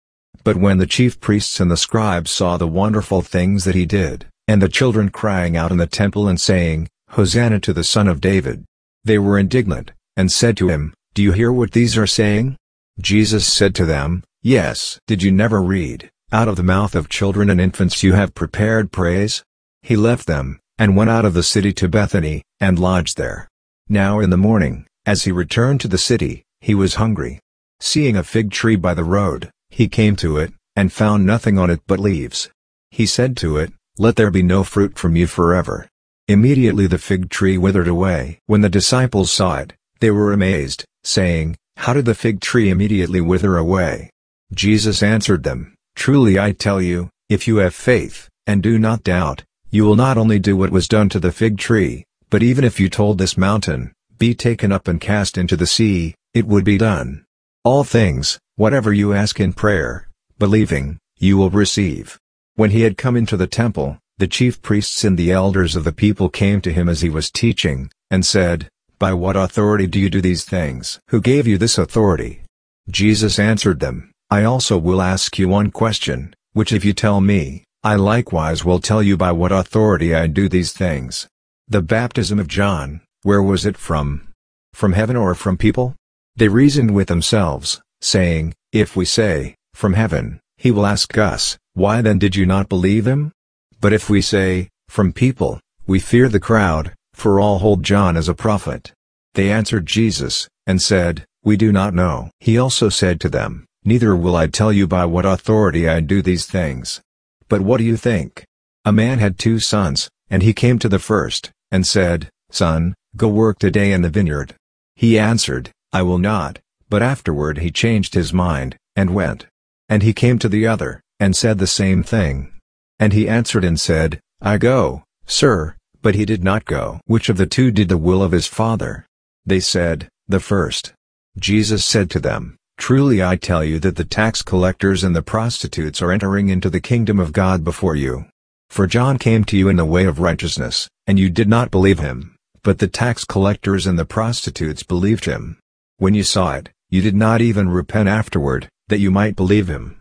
But when the chief priests and the scribes saw the wonderful things that he did, and the children crying out in the temple and saying, Hosanna to the Son of David, they were indignant, and said to him, Do you hear what these are saying? Jesus said to them, Yes. Did you never read, Out of the mouth of children and infants you have prepared praise? He left them, and went out of the city to Bethany, and lodged there. Now in the morning, as he returned to the city, he was hungry. Seeing a fig tree by the road, he came to it, and found nothing on it but leaves. He said to it, Let there be no fruit from you forever. Immediately the fig tree withered away. When the disciples saw it, they were amazed, saying, how did the fig tree immediately wither away? Jesus answered them, Truly I tell you, if you have faith, and do not doubt, you will not only do what was done to the fig tree, but even if you told this mountain, Be taken up and cast into the sea, it would be done. All things, whatever you ask in prayer, believing, you will receive. When he had come into the temple, the chief priests and the elders of the people came to him as he was teaching, and said, by what authority do you do these things? Who gave you this authority? Jesus answered them, I also will ask you one question, which if you tell me, I likewise will tell you by what authority I do these things. The baptism of John, where was it from? From heaven or from people? They reasoned with themselves, saying, If we say, From heaven, he will ask us, Why then did you not believe him? But if we say, From people, we fear the crowd, for all hold John as a prophet. They answered Jesus, and said, We do not know. He also said to them, Neither will I tell you by what authority I do these things. But what do you think? A man had two sons, and he came to the first, and said, Son, go work today in the vineyard. He answered, I will not, but afterward he changed his mind, and went. And he came to the other, and said the same thing. And he answered and said, I go, sir, but he did not go. Which of the two did the will of his father? They said, The first. Jesus said to them, Truly I tell you that the tax collectors and the prostitutes are entering into the kingdom of God before you. For John came to you in the way of righteousness, and you did not believe him, but the tax collectors and the prostitutes believed him. When you saw it, you did not even repent afterward, that you might believe him.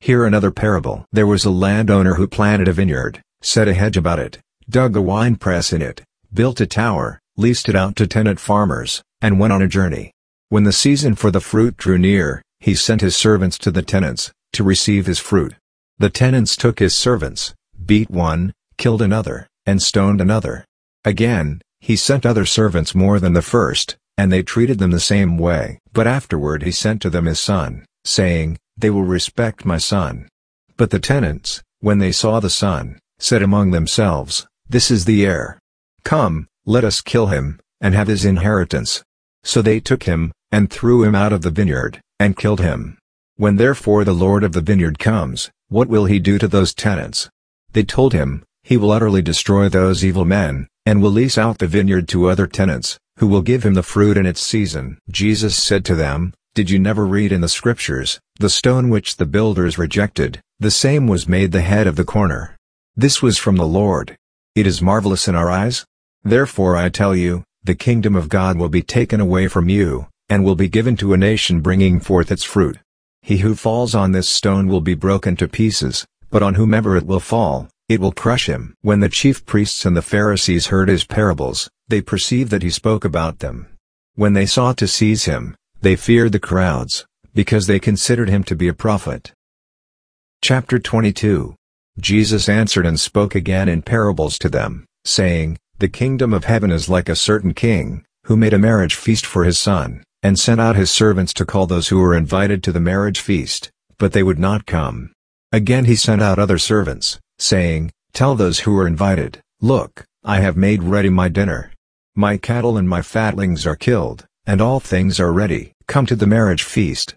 Hear another parable. There was a landowner who planted a vineyard, set a hedge about it, dug a winepress in it, built a tower, leased it out to tenant farmers, and went on a journey. When the season for the fruit drew near, he sent his servants to the tenants, to receive his fruit. The tenants took his servants, beat one, killed another, and stoned another. Again, he sent other servants more than the first, and they treated them the same way. But afterward he sent to them his son, saying, They will respect my son. But the tenants, when they saw the son, said among themselves, This is the heir. Come, let us kill him, and have his inheritance. So they took him, and threw him out of the vineyard, and killed him. When therefore the Lord of the vineyard comes, what will he do to those tenants? They told him, He will utterly destroy those evil men, and will lease out the vineyard to other tenants, who will give him the fruit in its season. Jesus said to them, Did you never read in the Scriptures, the stone which the builders rejected, the same was made the head of the corner. This was from the Lord. It is marvelous in our eyes? Therefore I tell you, the kingdom of God will be taken away from you, and will be given to a nation bringing forth its fruit. He who falls on this stone will be broken to pieces, but on whomever it will fall, it will crush him. When the chief priests and the Pharisees heard his parables, they perceived that he spoke about them. When they sought to seize him, they feared the crowds, because they considered him to be a prophet. Chapter 22 Jesus answered and spoke again in parables to them, saying, the kingdom of heaven is like a certain king, who made a marriage feast for his son, and sent out his servants to call those who were invited to the marriage feast, but they would not come. Again he sent out other servants, saying, Tell those who were invited, Look, I have made ready my dinner. My cattle and my fatlings are killed, and all things are ready, come to the marriage feast.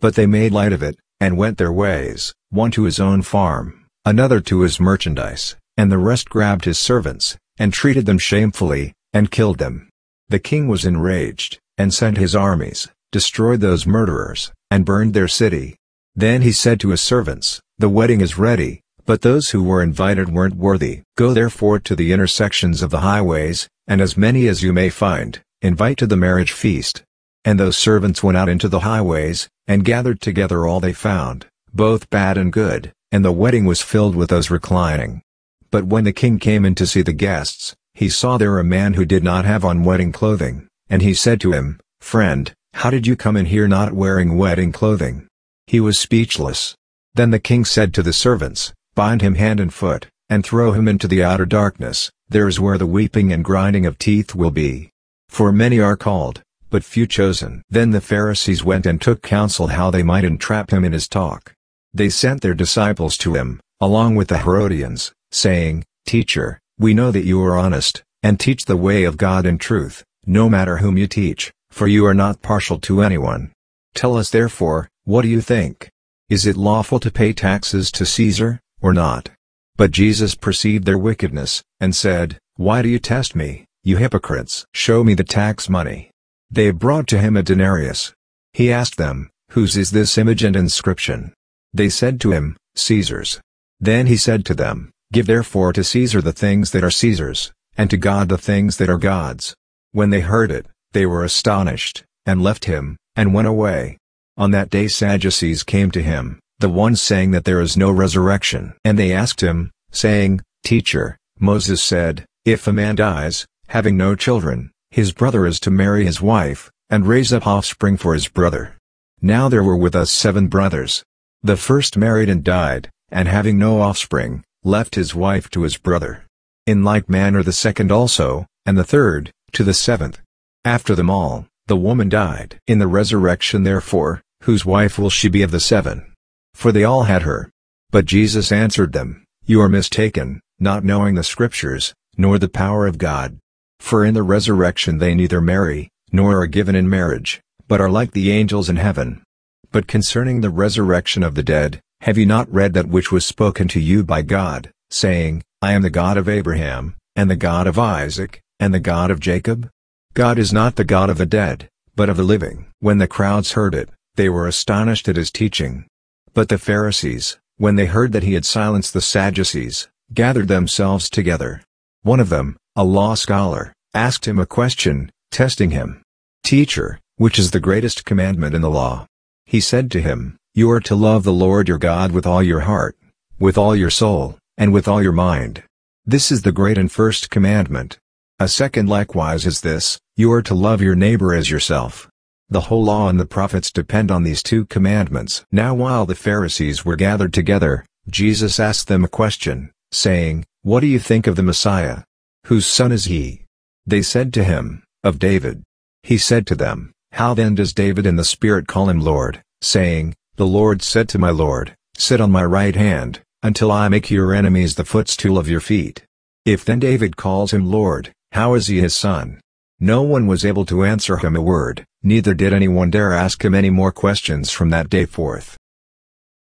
But they made light of it, and went their ways, one to his own farm, another to his merchandise, and the rest grabbed his servants, and treated them shamefully, and killed them. The king was enraged, and sent his armies, destroyed those murderers, and burned their city. Then he said to his servants, The wedding is ready, but those who were invited weren't worthy. Go therefore to the intersections of the highways, and as many as you may find, invite to the marriage feast. And those servants went out into the highways, and gathered together all they found, both bad and good, and the wedding was filled with those reclining. But when the king came in to see the guests, he saw there a man who did not have on wedding clothing, and he said to him, Friend, how did you come in here not wearing wedding clothing? He was speechless. Then the king said to the servants, Bind him hand and foot, and throw him into the outer darkness, there is where the weeping and grinding of teeth will be. For many are called, but few chosen. Then the Pharisees went and took counsel how they might entrap him in his talk. They sent their disciples to him, along with the Herodians, saying, Teacher, we know that you are honest, and teach the way of God in truth, no matter whom you teach, for you are not partial to anyone. Tell us therefore, what do you think? Is it lawful to pay taxes to Caesar, or not? But Jesus perceived their wickedness, and said, Why do you test me, you hypocrites? Show me the tax money. They brought to him a denarius. He asked them, Whose is this image and inscription? They said to him, Caesar's. Then he said to them, Give therefore to Caesar the things that are Caesar's, and to God the things that are God's. When they heard it, they were astonished, and left him, and went away. On that day Sadducees came to him, the ones saying that there is no resurrection. And they asked him, saying, Teacher, Moses said, If a man dies, having no children, his brother is to marry his wife, and raise up offspring for his brother. Now there were with us seven brothers. The first married and died, and having no offspring, left his wife to his brother. In like manner the second also, and the third, to the seventh. After them all, the woman died. In the resurrection therefore, whose wife will she be of the seven? For they all had her. But Jesus answered them, You are mistaken, not knowing the Scriptures, nor the power of God. For in the resurrection they neither marry, nor are given in marriage, but are like the angels in heaven. But concerning the resurrection of the dead, have you not read that which was spoken to you by God, saying, I am the God of Abraham, and the God of Isaac, and the God of Jacob? God is not the God of the dead, but of the living. When the crowds heard it, they were astonished at his teaching. But the Pharisees, when they heard that he had silenced the Sadducees, gathered themselves together. One of them, a law scholar, asked him a question, testing him. Teacher, which is the greatest commandment in the law? He said to him, You are to love the Lord your God with all your heart, with all your soul, and with all your mind. This is the great and first commandment. A second likewise is this, You are to love your neighbor as yourself. The whole law and the prophets depend on these two commandments. Now while the Pharisees were gathered together, Jesus asked them a question, saying, What do you think of the Messiah? Whose son is he? They said to him, Of David. He said to them, How then does David in the Spirit call him Lord, saying, The Lord said to my Lord, Sit on my right hand, until I make your enemies the footstool of your feet. If then David calls him Lord, how is he his son? No one was able to answer him a word, neither did anyone dare ask him any more questions from that day forth.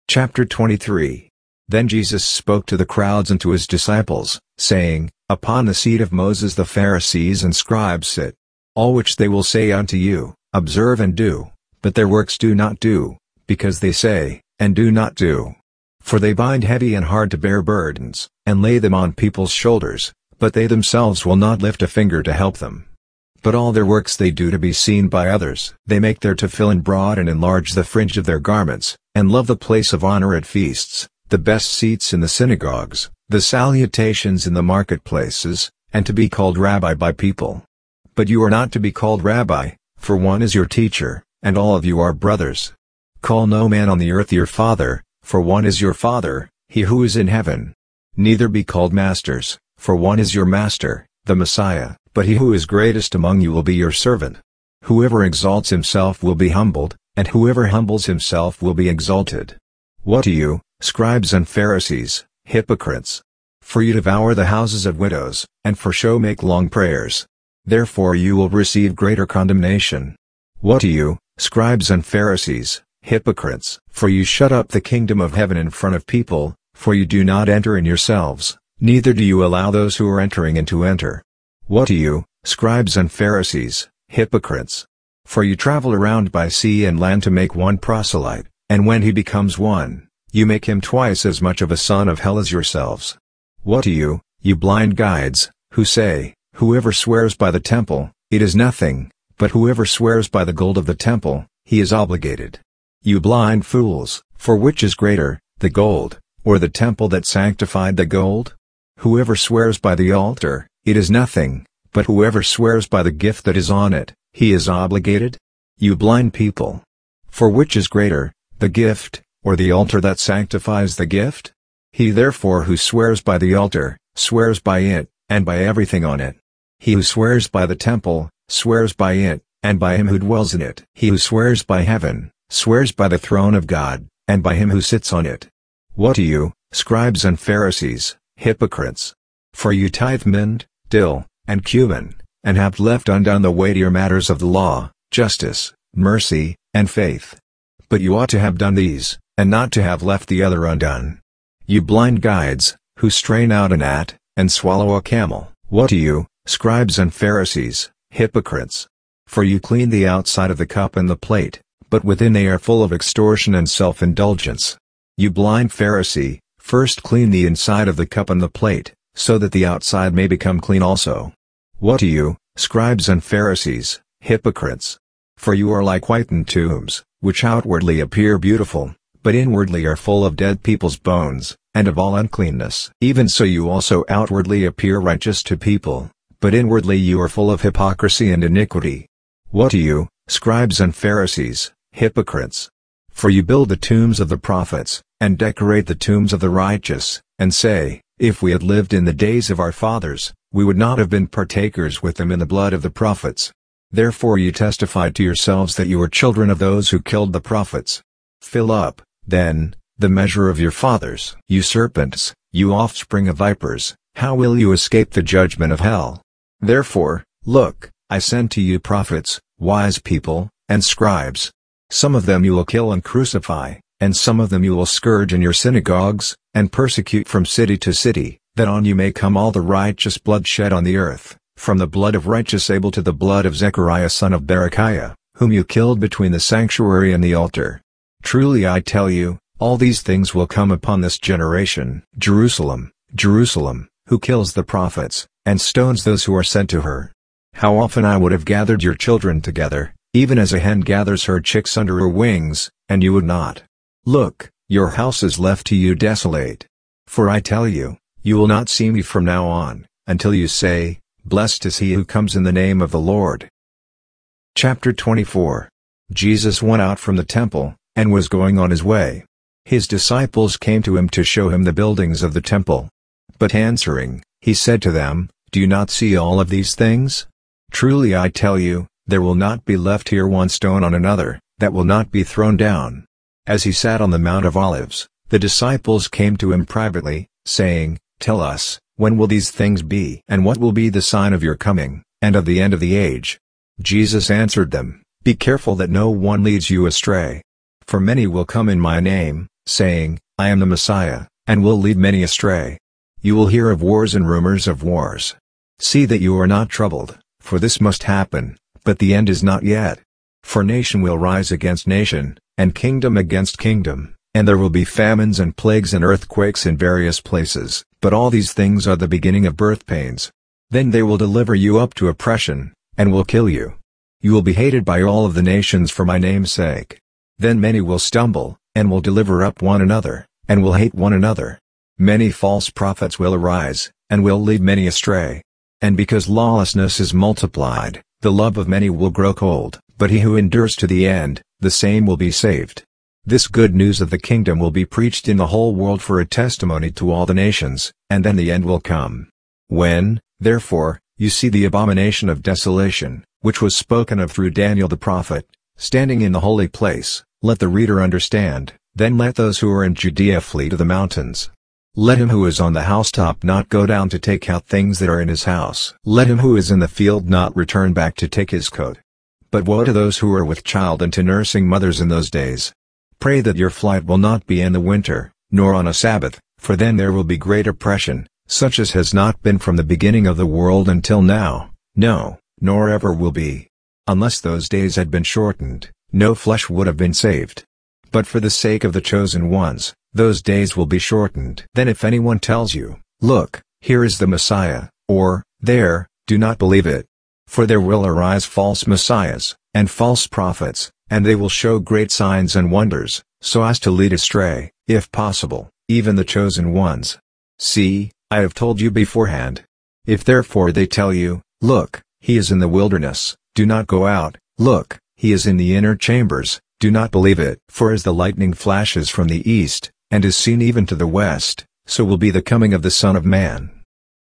Chapter 23 Then Jesus spoke to the crowds and to his disciples, saying, Upon the seat of Moses the Pharisees and scribes sit. All which they will say unto you, observe and do, but their works do not do, because they say, and do not do. For they bind heavy and hard to bear burdens, and lay them on people's shoulders, but they themselves will not lift a finger to help them. But all their works they do to be seen by others. They make their tefillin broad and enlarge the fringe of their garments, and love the place of honor at feasts, the best seats in the synagogues, the salutations in the marketplaces, and to be called rabbi by people. But you are not to be called rabbi, for one is your teacher, and all of you are brothers. Call no man on the earth your father, for one is your father, he who is in heaven. Neither be called masters, for one is your master, the Messiah, but he who is greatest among you will be your servant. Whoever exalts himself will be humbled, and whoever humbles himself will be exalted. What do you, scribes and Pharisees, hypocrites? For you devour the houses of widows, and for show make long prayers. Therefore you will receive greater condemnation. What do you, scribes and Pharisees, hypocrites? For you shut up the kingdom of heaven in front of people, for you do not enter in yourselves, neither do you allow those who are entering in to enter. What do you, scribes and Pharisees, hypocrites? For you travel around by sea and land to make one proselyte, and when he becomes one, you make him twice as much of a son of hell as yourselves. What do you, you blind guides, who say, Whoever swears by the temple, it is nothing, but whoever swears by the gold of the temple, he is obligated. You blind fools, for which is greater, the gold, or the temple that sanctified the gold? Whoever swears by the altar, it is nothing, but whoever swears by the gift that is on it, he is obligated? You blind people! For which is greater, the gift, or the altar that sanctifies the gift? He therefore who swears by the altar, swears by it, and by everything on it. He who swears by the temple, swears by it, and by him who dwells in it. He who swears by heaven, swears by the throne of God, and by him who sits on it. What do you, scribes and Pharisees, hypocrites. For you tithe mint, dill, and cumin, and have left undone the weightier matters of the law, justice, mercy, and faith. But you ought to have done these, and not to have left the other undone. You blind guides, who strain out a gnat, and swallow a camel, what do you, scribes and Pharisees, hypocrites? For you clean the outside of the cup and the plate, but within they are full of extortion and self-indulgence. You blind Pharisee, First clean the inside of the cup and the plate, so that the outside may become clean also. What do you, scribes and Pharisees, hypocrites? For you are like whitened tombs, which outwardly appear beautiful, but inwardly are full of dead people's bones, and of all uncleanness. Even so you also outwardly appear righteous to people, but inwardly you are full of hypocrisy and iniquity. What do you, scribes and Pharisees, hypocrites? For you build the tombs of the prophets, and decorate the tombs of the righteous, and say, If we had lived in the days of our fathers, we would not have been partakers with them in the blood of the prophets. Therefore you testify to yourselves that you are children of those who killed the prophets. Fill up, then, the measure of your fathers. You serpents, you offspring of vipers, how will you escape the judgment of hell? Therefore, look, I send to you prophets, wise people, and scribes. Some of them you will kill and crucify, and some of them you will scourge in your synagogues, and persecute from city to city, that on you may come all the righteous blood shed on the earth, from the blood of righteous Abel to the blood of Zechariah son of Berechiah, whom you killed between the sanctuary and the altar. Truly I tell you, all these things will come upon this generation. Jerusalem, Jerusalem, who kills the prophets, and stones those who are sent to her. How often I would have gathered your children together, even as a hen gathers her chicks under her wings, and you would not. Look, your house is left to you desolate. For I tell you, you will not see me from now on, until you say, Blessed is he who comes in the name of the Lord. Chapter 24 Jesus went out from the temple, and was going on his way. His disciples came to him to show him the buildings of the temple. But answering, he said to them, Do you not see all of these things? Truly I tell you, there will not be left here one stone on another, that will not be thrown down. As he sat on the Mount of Olives, the disciples came to him privately, saying, Tell us, when will these things be? And what will be the sign of your coming, and of the end of the age? Jesus answered them, Be careful that no one leads you astray. For many will come in my name, saying, I am the Messiah, and will lead many astray. You will hear of wars and rumors of wars. See that you are not troubled, for this must happen, but the end is not yet. For nation will rise against nation, and kingdom against kingdom, and there will be famines and plagues and earthquakes in various places, but all these things are the beginning of birth pains. Then they will deliver you up to oppression, and will kill you. You will be hated by all of the nations for my name's sake. Then many will stumble, and will deliver up one another, and will hate one another. Many false prophets will arise, and will lead many astray. And because lawlessness is multiplied, the love of many will grow cold, but he who endures to the end, the same will be saved. This good news of the kingdom will be preached in the whole world for a testimony to all the nations, and then the end will come. When, therefore, you see the abomination of desolation, which was spoken of through Daniel the prophet, standing in the holy place, let the reader understand, then let those who are in Judea flee to the mountains. Let him who is on the housetop not go down to take out things that are in his house. Let him who is in the field not return back to take his coat. But woe to those who are with child and to nursing mothers in those days. Pray that your flight will not be in the winter, nor on a Sabbath, for then there will be great oppression, such as has not been from the beginning of the world until now, no, nor ever will be. Unless those days had been shortened, no flesh would have been saved. But for the sake of the chosen ones, those days will be shortened. Then if anyone tells you, Look, here is the Messiah, or, There, do not believe it. For there will arise false messiahs, and false prophets, and they will show great signs and wonders, so as to lead astray, if possible, even the chosen ones. See, I have told you beforehand. If therefore they tell you, Look, he is in the wilderness, do not go out, look, he is in the inner chambers, do not believe it. For as the lightning flashes from the east, and is seen even to the west, so will be the coming of the Son of Man.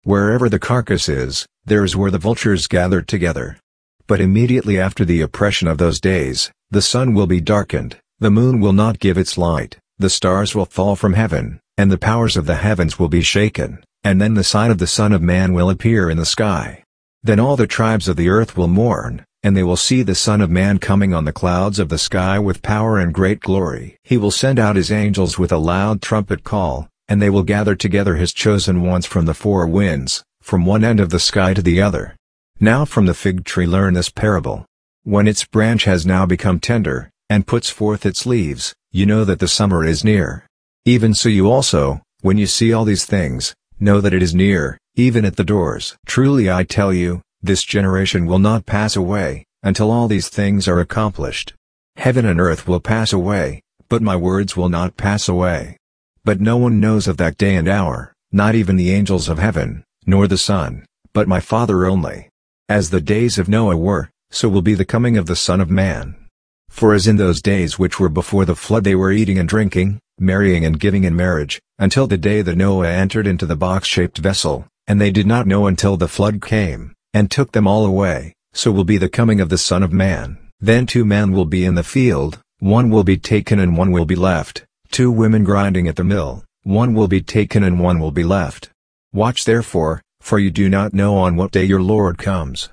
Wherever the carcass is, there is where the vultures gather together. But immediately after the oppression of those days, the sun will be darkened, the moon will not give its light, the stars will fall from heaven, and the powers of the heavens will be shaken, and then the sign of the Son of Man will appear in the sky. Then all the tribes of the earth will mourn, and they will see the Son of Man coming on the clouds of the sky with power and great glory. He will send out his angels with a loud trumpet call, and they will gather together his chosen ones from the four winds, from one end of the sky to the other. Now from the fig tree learn this parable. When its branch has now become tender, and puts forth its leaves, you know that the summer is near. Even so you also, when you see all these things, know that it is near, even at the doors. Truly I tell you, this generation will not pass away, until all these things are accomplished. Heaven and earth will pass away, but my words will not pass away. But no one knows of that day and hour, not even the angels of heaven, nor the Son, but my Father only. As the days of Noah were, so will be the coming of the Son of Man. For as in those days which were before the flood they were eating and drinking, marrying and giving in marriage, until the day that Noah entered into the box-shaped vessel, and they did not know until the flood came and took them all away, so will be the coming of the Son of Man. Then two men will be in the field, one will be taken and one will be left, two women grinding at the mill, one will be taken and one will be left. Watch therefore, for you do not know on what day your Lord comes.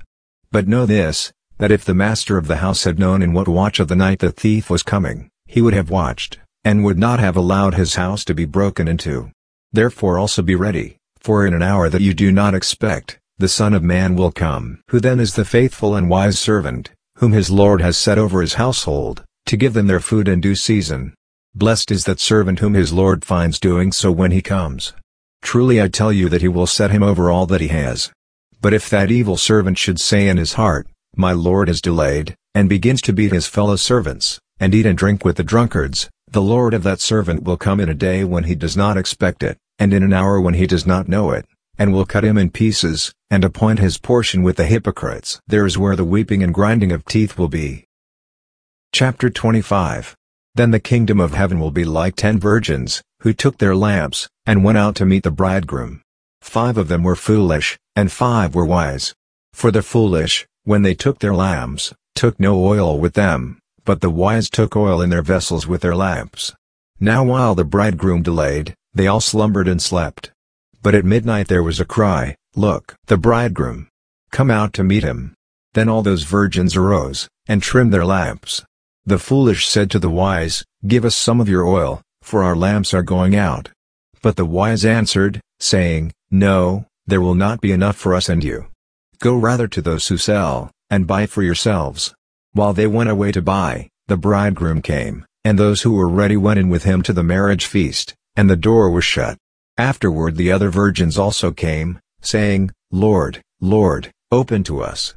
But know this, that if the master of the house had known in what watch of the night the thief was coming, he would have watched, and would not have allowed his house to be broken into. Therefore also be ready, for in an hour that you do not expect, the Son of Man will come. Who then is the faithful and wise servant, whom his Lord has set over his household, to give them their food in due season? Blessed is that servant whom his Lord finds doing so when he comes. Truly I tell you that he will set him over all that he has. But if that evil servant should say in his heart, My Lord is delayed, and begins to beat his fellow servants, and eat and drink with the drunkards, the Lord of that servant will come in a day when he does not expect it, and in an hour when he does not know it, and will cut him in pieces, and appoint his portion with the hypocrites. There is where the weeping and grinding of teeth will be. Chapter 25 Then the kingdom of heaven will be like ten virgins, who took their lamps, and went out to meet the bridegroom. Five of them were foolish, and five were wise. For the foolish, when they took their lamps, took no oil with them, but the wise took oil in their vessels with their lamps. Now while the bridegroom delayed, they all slumbered and slept. But at midnight there was a cry, Look! The bridegroom! Come out to meet him. Then all those virgins arose, and trimmed their lamps. The foolish said to the wise, Give us some of your oil, for our lamps are going out. But the wise answered, saying, No, there will not be enough for us and you. Go rather to those who sell, and buy for yourselves. While they went away to buy, the bridegroom came, and those who were ready went in with him to the marriage feast, and the door was shut. Afterward the other virgins also came, saying, Lord, Lord, open to us.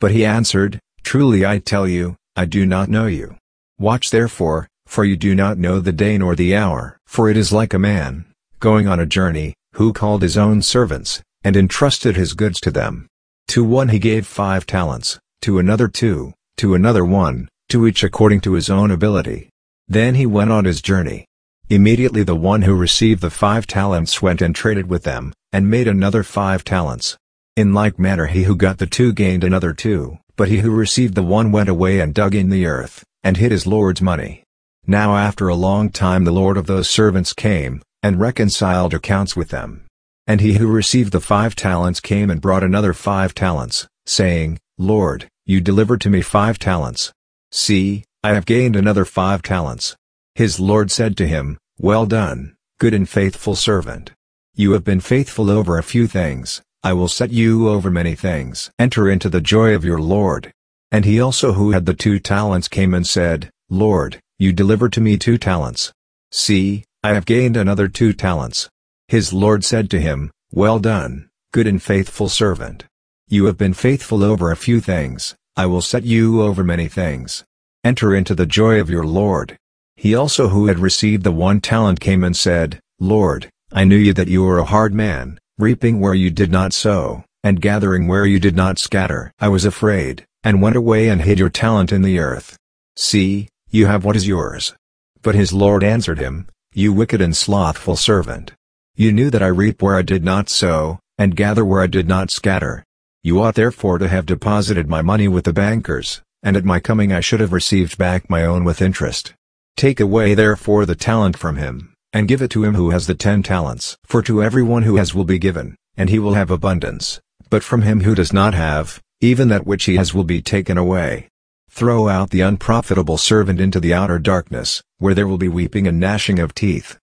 But he answered, Truly I tell you, I do not know you. Watch therefore, for you do not know the day nor the hour. For it is like a man, going on a journey, who called his own servants, and entrusted his goods to them. To one he gave five talents, to another two, to another one, to each according to his own ability. Then he went on his journey. Immediately the one who received the five talents went and traded with them, and made another five talents. In like manner he who got the two gained another two, but he who received the one went away and dug in the earth, and hid his Lord's money. Now after a long time the Lord of those servants came, and reconciled accounts with them. And he who received the five talents came and brought another five talents, saying, Lord, you delivered to me five talents. See, I have gained another five talents. His Lord said to him, Well done, good and faithful servant. You have been faithful over a few things, I will set you over many things. Enter into the joy of your Lord. And he also who had the two talents came and said, Lord, you delivered to me two talents. See, I have gained another two talents. His Lord said to him, Well done, good and faithful servant. You have been faithful over a few things, I will set you over many things. Enter into the joy of your Lord. He also who had received the one talent came and said, Lord, I knew you that you were a hard man, reaping where you did not sow, and gathering where you did not scatter. I was afraid, and went away and hid your talent in the earth. See, you have what is yours. But his Lord answered him, You wicked and slothful servant. You knew that I reap where I did not sow, and gather where I did not scatter. You ought therefore to have deposited my money with the bankers, and at my coming I should have received back my own with interest. Take away therefore the talent from him, and give it to him who has the ten talents. For to everyone who has will be given, and he will have abundance, but from him who does not have, even that which he has will be taken away. Throw out the unprofitable servant into the outer darkness, where there will be weeping and gnashing of teeth.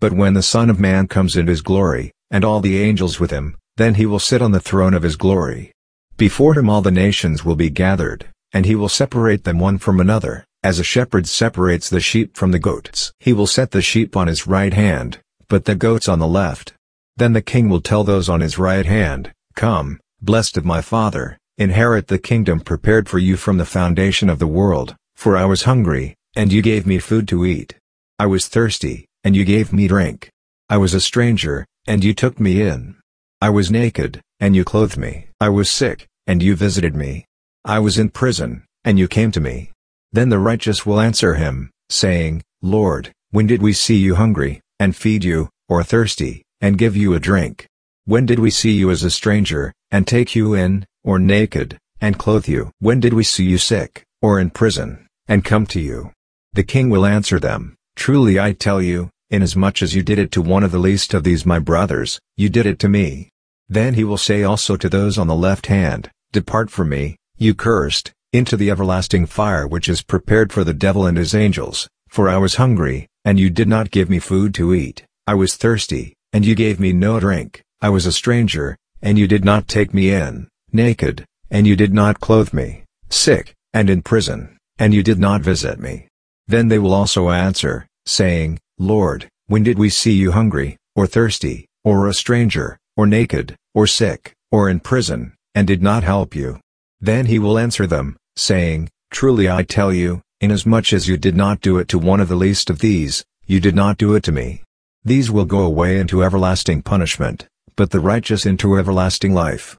But when the Son of Man comes in his glory, and all the angels with him, then he will sit on the throne of his glory. Before him all the nations will be gathered, and he will separate them one from another, as a shepherd separates the sheep from the goats. He will set the sheep on his right hand, but the goats on the left. Then the king will tell those on his right hand, Come, blessed of my Father, inherit the kingdom prepared for you from the foundation of the world, for I was hungry, and you gave me food to eat. I was thirsty, and you gave me drink. I was a stranger, and you took me in. I was naked, and you clothed me. I was sick, and you visited me. I was in prison, and you came to me. Then the righteous will answer him, saying, Lord, when did we see you hungry, and feed you, or thirsty, and give you a drink? When did we see you as a stranger, and take you in, or naked, and clothe you? When did we see you sick, or in prison, and come to you? The king will answer them, Truly I tell you, inasmuch as you did it to one of the least of these my brothers, you did it to me. Then he will say also to those on the left hand, Depart from me, you cursed, into the everlasting fire which is prepared for the devil and his angels, for I was hungry, and you did not give me food to eat, I was thirsty, and you gave me no drink, I was a stranger, and you did not take me in, naked, and you did not clothe me, sick, and in prison, and you did not visit me. Then they will also answer, saying, Lord, when did we see you hungry, or thirsty, or a stranger, or naked, or sick, or in prison, and did not help you? Then he will answer them, saying, Truly I tell you, inasmuch as you did not do it to one of the least of these, you did not do it to me. These will go away into everlasting punishment, but the righteous into everlasting life.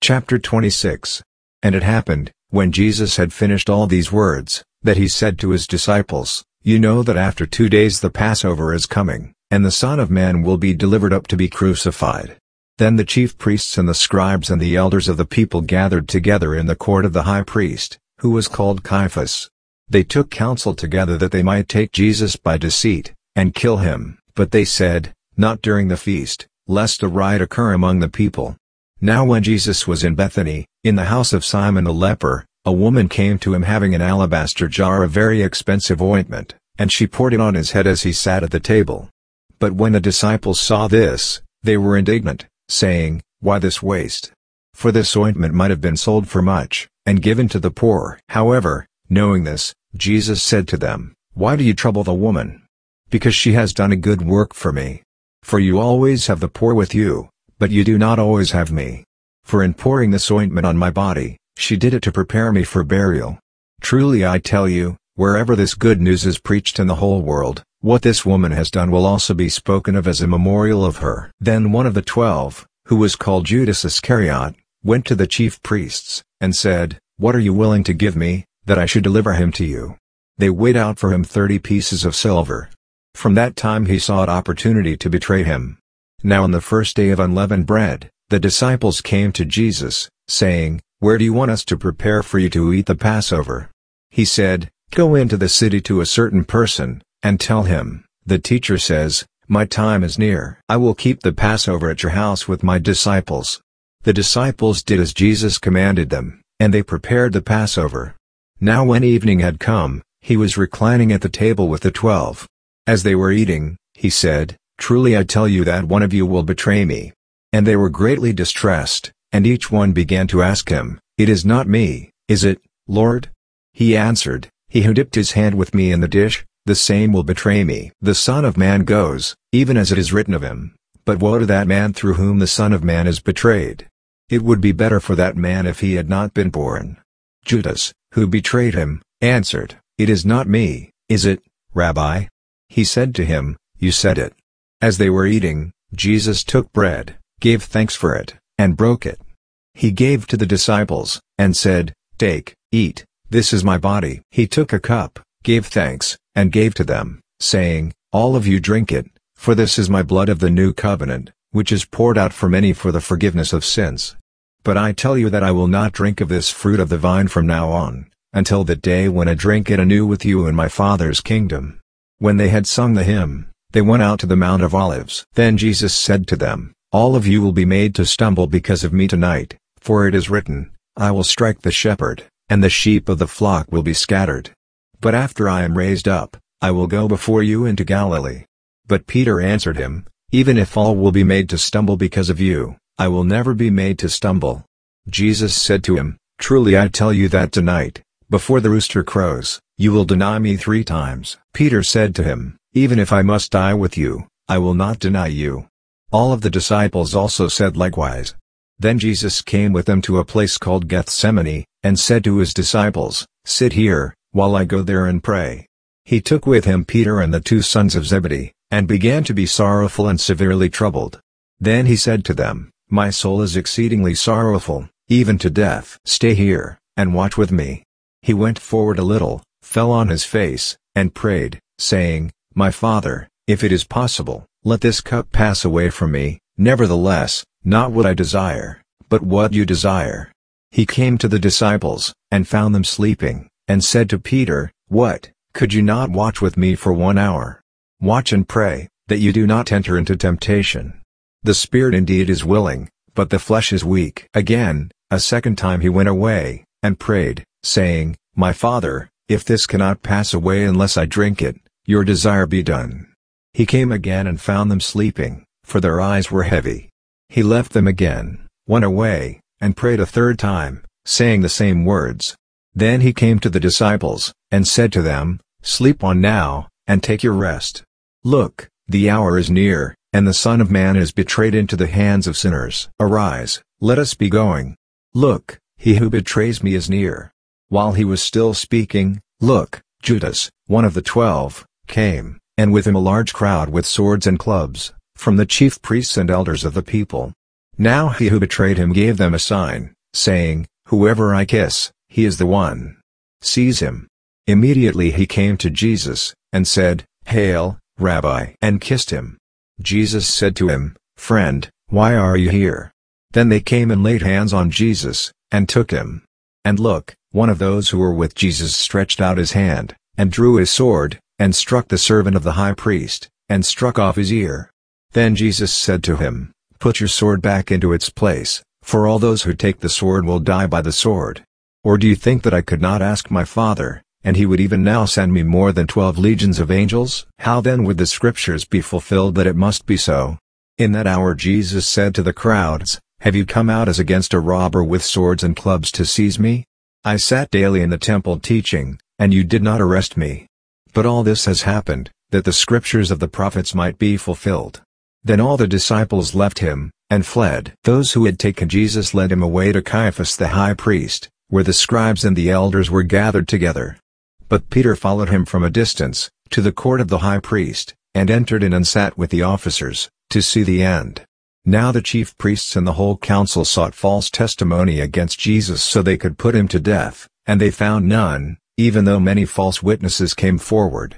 Chapter 26 And it happened, when Jesus had finished all these words, that he said to his disciples, You know that after two days the Passover is coming, and the Son of Man will be delivered up to be crucified. Then the chief priests and the scribes and the elders of the people gathered together in the court of the high priest, who was called Caiaphas. They took counsel together that they might take Jesus by deceit, and kill him, but they said, Not during the feast, lest a riot occur among the people. Now when Jesus was in Bethany, in the house of Simon the leper, a woman came to him having an alabaster jar of very expensive ointment, and she poured it on his head as he sat at the table. But when the disciples saw this, they were indignant, saying, Why this waste? For this ointment might have been sold for much, and given to the poor. However, knowing this, Jesus said to them, Why do you trouble the woman? Because she has done a good work for me. For you always have the poor with you, but you do not always have me. For in pouring this ointment on my body, she did it to prepare me for burial. Truly I tell you, wherever this good news is preached in the whole world, what this woman has done will also be spoken of as a memorial of her. Then one of the twelve, who was called Judas Iscariot, went to the chief priests, and said, What are you willing to give me, that I should deliver him to you? They weighed out for him thirty pieces of silver. From that time he sought opportunity to betray him. Now on the first day of unleavened bread, the disciples came to Jesus, saying, Where do you want us to prepare for you to eat the Passover? He said, Go into the city to a certain person, and tell him, the teacher says, My time is near. I will keep the Passover at your house with my disciples. The disciples did as Jesus commanded them, and they prepared the Passover. Now when evening had come, he was reclining at the table with the twelve. As they were eating, he said, Truly I tell you that one of you will betray me. And they were greatly distressed, and each one began to ask him, It is not me, is it, Lord? He answered, He who dipped his hand with me in the dish, the same will betray me. The Son of Man goes, even as it is written of him, but woe to that man through whom the Son of Man is betrayed. It would be better for that man if he had not been born. Judas, who betrayed him, answered, It is not me, is it, Rabbi? He said to him, You said it. As they were eating, Jesus took bread, gave thanks for it, and broke it. He gave to the disciples, and said, Take, eat, this is my body. He took a cup, gave thanks, and gave to them, saying, All of you drink it, for this is my blood of the new covenant, which is poured out for many for the forgiveness of sins. But I tell you that I will not drink of this fruit of the vine from now on, until the day when I drink it anew with you in my Father's kingdom. When they had sung the hymn, they went out to the Mount of Olives. Then Jesus said to them, All of you will be made to stumble because of me tonight, for it is written, I will strike the shepherd, and the sheep of the flock will be scattered. But after I am raised up, I will go before you into Galilee. But Peter answered him, Even if all will be made to stumble because of you, I will never be made to stumble. Jesus said to him, Truly I tell you that tonight, before the rooster crows, you will deny me three times. Peter said to him, Even if I must die with you, I will not deny you. All of the disciples also said likewise. Then Jesus came with them to a place called Gethsemane, and said to his disciples, Sit here, while I go there and pray. He took with him Peter and the two sons of Zebedee, and began to be sorrowful and severely troubled. Then he said to them, My soul is exceedingly sorrowful, even to death. Stay here, and watch with me. He went forward a little, fell on his face, and prayed, saying, My Father, if it is possible, let this cup pass away from me, nevertheless, not what I desire, but what you desire. He came to the disciples, and found them sleeping, and said to Peter, What, could you not watch with me for one hour? Watch and pray, that you do not enter into temptation. The spirit indeed is willing, but the flesh is weak. Again, a second time he went away, and prayed, saying, My Father, if this cannot pass away unless I drink it, your desire be done. He came again and found them sleeping, for their eyes were heavy. He left them again, went away, and prayed a third time, saying the same words. Then he came to the disciples, and said to them, Sleep on now, and take your rest. Look, the hour is near, and the Son of Man is betrayed into the hands of sinners. Arise, let us be going. Look, he who betrays me is near. While he was still speaking, look, Judas, one of the twelve, came, and with him a large crowd with swords and clubs, from the chief priests and elders of the people. Now he who betrayed him gave them a sign, saying, Whoever I kiss, he is the one. Seize him. Immediately he came to Jesus, and said, Hail, Rabbi, and kissed him. Jesus said to him, Friend, why are you here? Then they came and laid hands on Jesus, and took him. And look, one of those who were with Jesus stretched out his hand, and drew his sword, and struck the servant of the high priest, and struck off his ear. Then Jesus said to him, Put your sword back into its place, for all those who take the sword will die by the sword. Or do you think that I could not ask my Father, and he would even now send me more than twelve legions of angels? How then would the scriptures be fulfilled that it must be so? In that hour Jesus said to the crowds, Have you come out as against a robber with swords and clubs to seize me? I sat daily in the temple teaching, and you did not arrest me. But all this has happened, that the scriptures of the prophets might be fulfilled. Then all the disciples left him, and fled. Those who had taken Jesus led him away to Caiaphas the high priest, where the scribes and the elders were gathered together. But Peter followed him from a distance, to the court of the high priest, and entered in and sat with the officers, to see the end. Now the chief priests and the whole council sought false testimony against Jesus so they could put him to death, and they found none, even though many false witnesses came forward.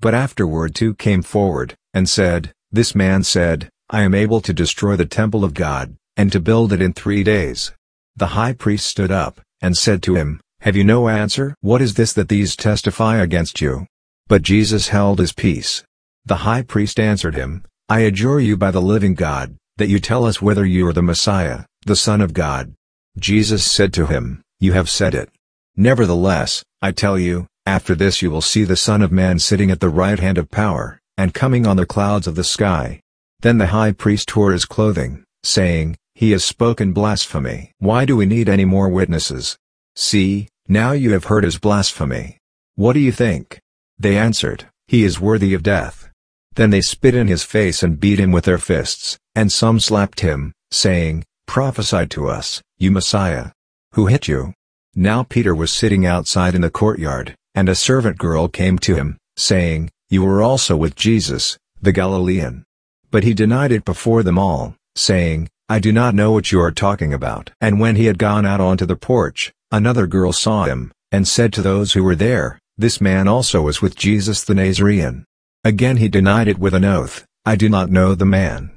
But afterward two came forward, and said, This man said, I am able to destroy the temple of God, and to build it in three days. The high priest stood up, and said to him, Have you no answer? What is this that these testify against you? But Jesus held his peace. The high priest answered him, I adjure you by the living God, that you tell us whether you are the Messiah, the Son of God. Jesus said to him, You have said it. Nevertheless, I tell you, after this you will see the Son of Man sitting at the right hand of power, and coming on the clouds of the sky. Then the high priest tore his clothing, saying, he has spoken blasphemy. Why do we need any more witnesses? See, now you have heard his blasphemy. What do you think? They answered, He is worthy of death. Then they spit in his face and beat him with their fists, and some slapped him, saying, Prophesy to us, you Messiah. Who hit you? Now Peter was sitting outside in the courtyard, and a servant girl came to him, saying, You were also with Jesus, the Galilean. But he denied it before them all, saying, I do not know what you are talking about. And when he had gone out onto the porch, another girl saw him, and said to those who were there, This man also was with Jesus the Nazarene. Again he denied it with an oath, I do not know the man.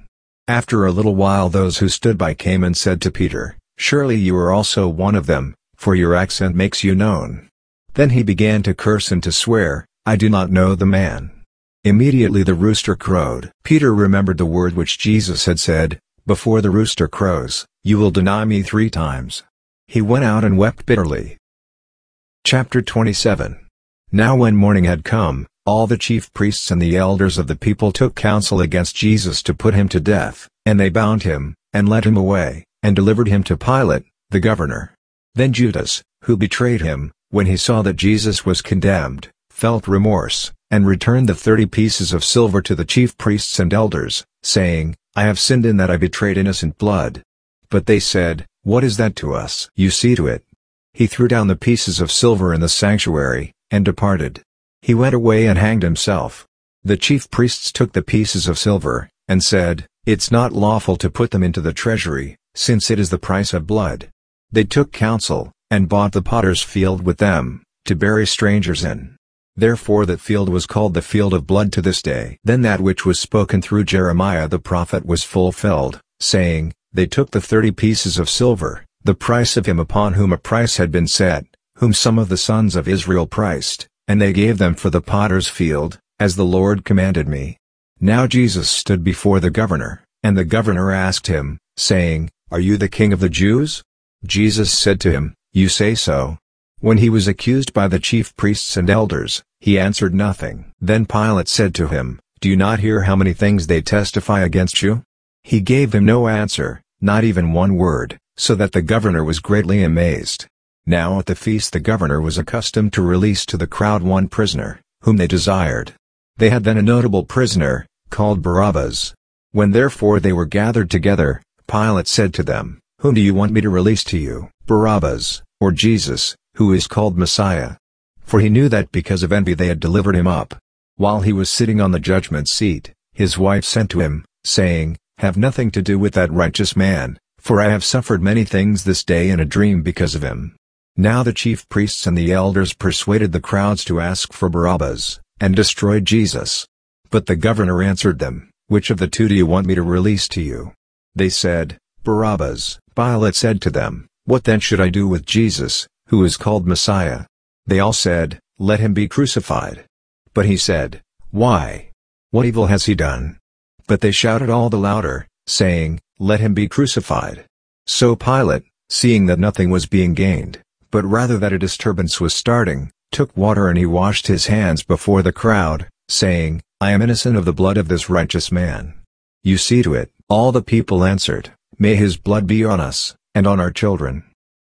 After a little while those who stood by came and said to Peter, Surely you are also one of them, for your accent makes you known. Then he began to curse and to swear, I do not know the man. Immediately the rooster crowed. Peter remembered the word which Jesus had said, before the rooster crows, you will deny me three times. He went out and wept bitterly. Chapter 27 Now when morning had come, all the chief priests and the elders of the people took counsel against Jesus to put him to death, and they bound him, and led him away, and delivered him to Pilate, the governor. Then Judas, who betrayed him, when he saw that Jesus was condemned, felt remorse, and returned the thirty pieces of silver to the chief priests and elders, saying, I have sinned in that I betrayed innocent blood. But they said, What is that to us? You see to it. He threw down the pieces of silver in the sanctuary, and departed. He went away and hanged himself. The chief priests took the pieces of silver, and said, It's not lawful to put them into the treasury, since it is the price of blood. They took counsel, and bought the potter's field with them, to bury strangers in. Therefore that field was called the field of blood to this day. Then that which was spoken through Jeremiah the prophet was fulfilled, saying, They took the thirty pieces of silver, the price of him upon whom a price had been set, whom some of the sons of Israel priced, and they gave them for the potter's field, as the Lord commanded me. Now Jesus stood before the governor, and the governor asked him, saying, Are you the king of the Jews? Jesus said to him, You say so. When he was accused by the chief priests and elders, he answered nothing. Then Pilate said to him, Do you not hear how many things they testify against you? He gave him no answer, not even one word, so that the governor was greatly amazed. Now at the feast the governor was accustomed to release to the crowd one prisoner, whom they desired. They had then a notable prisoner, called Barabbas. When therefore they were gathered together, Pilate said to them, Whom do you want me to release to you, Barabbas, or Jesus, who is called Messiah? For he knew that because of envy they had delivered him up. While he was sitting on the judgment seat, his wife sent to him, saying, have nothing to do with that righteous man, for I have suffered many things this day in a dream because of him. Now the chief priests and the elders persuaded the crowds to ask for Barabbas, and destroy Jesus. But the governor answered them, Which of the two do you want me to release to you? They said, Barabbas. Pilate said to them, What then should I do with Jesus, who is called Messiah? They all said, Let him be crucified. But he said, Why? What evil has he done? But they shouted all the louder, saying, Let him be crucified. So Pilate, seeing that nothing was being gained, but rather that a disturbance was starting, took water and he washed his hands before the crowd, saying, I am innocent of the blood of this righteous man. You see to it. All the people answered, May his blood be on us, and on our children.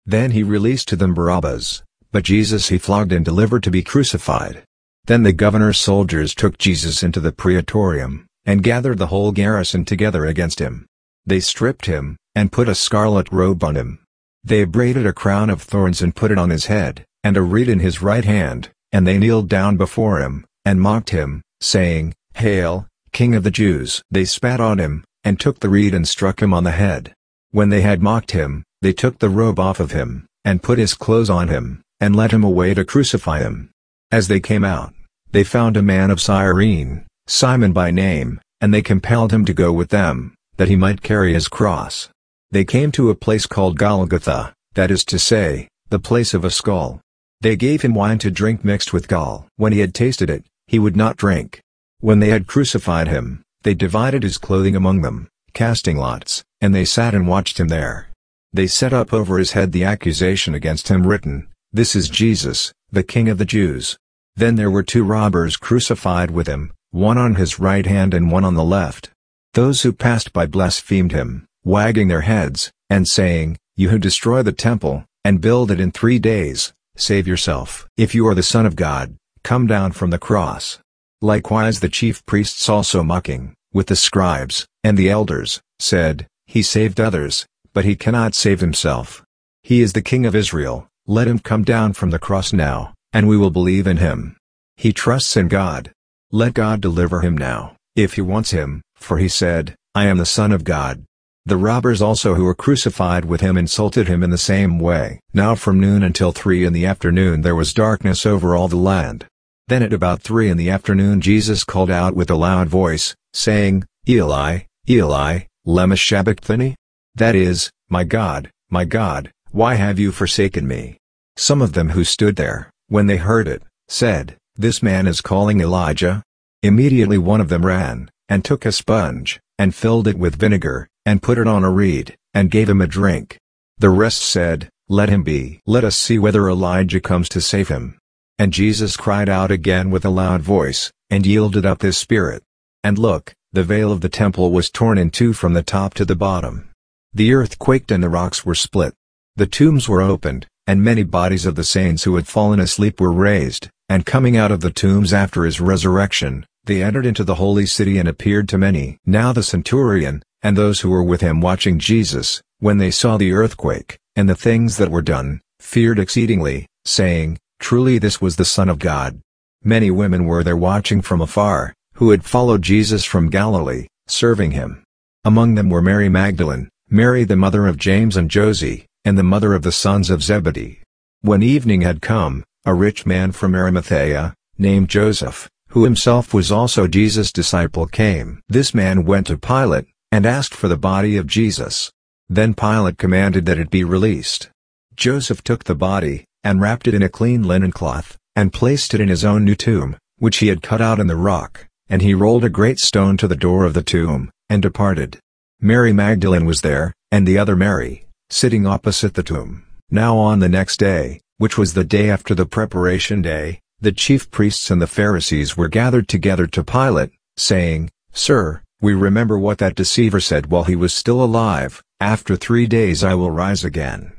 Then he released to them Barabbas, but Jesus he flogged and delivered to be crucified. Then the governor's soldiers took Jesus into the praetorium, and gathered the whole garrison together against him. They stripped him, and put a scarlet robe on him. They braided a crown of thorns and put it on his head, and a reed in his right hand, and they kneeled down before him, and mocked him, saying, Hail, King of the Jews! They spat on him, and took the reed and struck him on the head. When they had mocked him, they took the robe off of him, and put his clothes on him, and led him away to crucify him. As they came out, they found a man of Cyrene, Simon by name, and they compelled him to go with them, that he might carry his cross. They came to a place called Golgotha, that is to say, the place of a skull. They gave him wine to drink mixed with gall. When he had tasted it, he would not drink. When they had crucified him, they divided his clothing among them, casting lots, and they sat and watched him there. They set up over his head the accusation against him written, This is Jesus, the King of the Jews. Then there were two robbers crucified with him, one on his right hand and one on the left. Those who passed by blasphemed him, wagging their heads, and saying, You who destroy the temple, and build it in three days, save yourself. If you are the Son of God, come down from the cross. Likewise the chief priests also mocking, with the scribes, and the elders, said, He saved others, but he cannot save himself. He is the King of Israel, let him come down from the cross now, and we will believe in him. He trusts in God. Let God deliver him now, if he wants him, for he said, I am the Son of God. The robbers also who were crucified with him insulted him in the same way. Now from noon until three in the afternoon there was darkness over all the land. Then at about three in the afternoon Jesus called out with a loud voice, saying, Eli, Eli, lema sabachthani? That is, My God, my God, why have you forsaken me? Some of them who stood there, when they heard it, said, this man is calling Elijah? Immediately one of them ran, and took a sponge, and filled it with vinegar, and put it on a reed, and gave him a drink. The rest said, Let him be. Let us see whether Elijah comes to save him. And Jesus cried out again with a loud voice, and yielded up his spirit. And look, the veil of the temple was torn in two from the top to the bottom. The earth quaked and the rocks were split. The tombs were opened, and many bodies of the saints who had fallen asleep were raised. And coming out of the tombs after his resurrection, they entered into the holy city and appeared to many. Now the centurion, and those who were with him watching Jesus, when they saw the earthquake, and the things that were done, feared exceedingly, saying, Truly this was the Son of God. Many women were there watching from afar, who had followed Jesus from Galilee, serving him. Among them were Mary Magdalene, Mary the mother of James and Joses, and the mother of the sons of Zebedee. When evening had come, a rich man from Arimathea, named Joseph, who himself was also Jesus' disciple came. This man went to Pilate, and asked for the body of Jesus. Then Pilate commanded that it be released. Joseph took the body, and wrapped it in a clean linen cloth, and placed it in his own new tomb, which he had cut out in the rock, and he rolled a great stone to the door of the tomb, and departed. Mary Magdalene was there, and the other Mary, sitting opposite the tomb. Now on the next day, which was the day after the preparation day, the chief priests and the Pharisees were gathered together to Pilate, saying, Sir, we remember what that deceiver said while he was still alive, After three days I will rise again.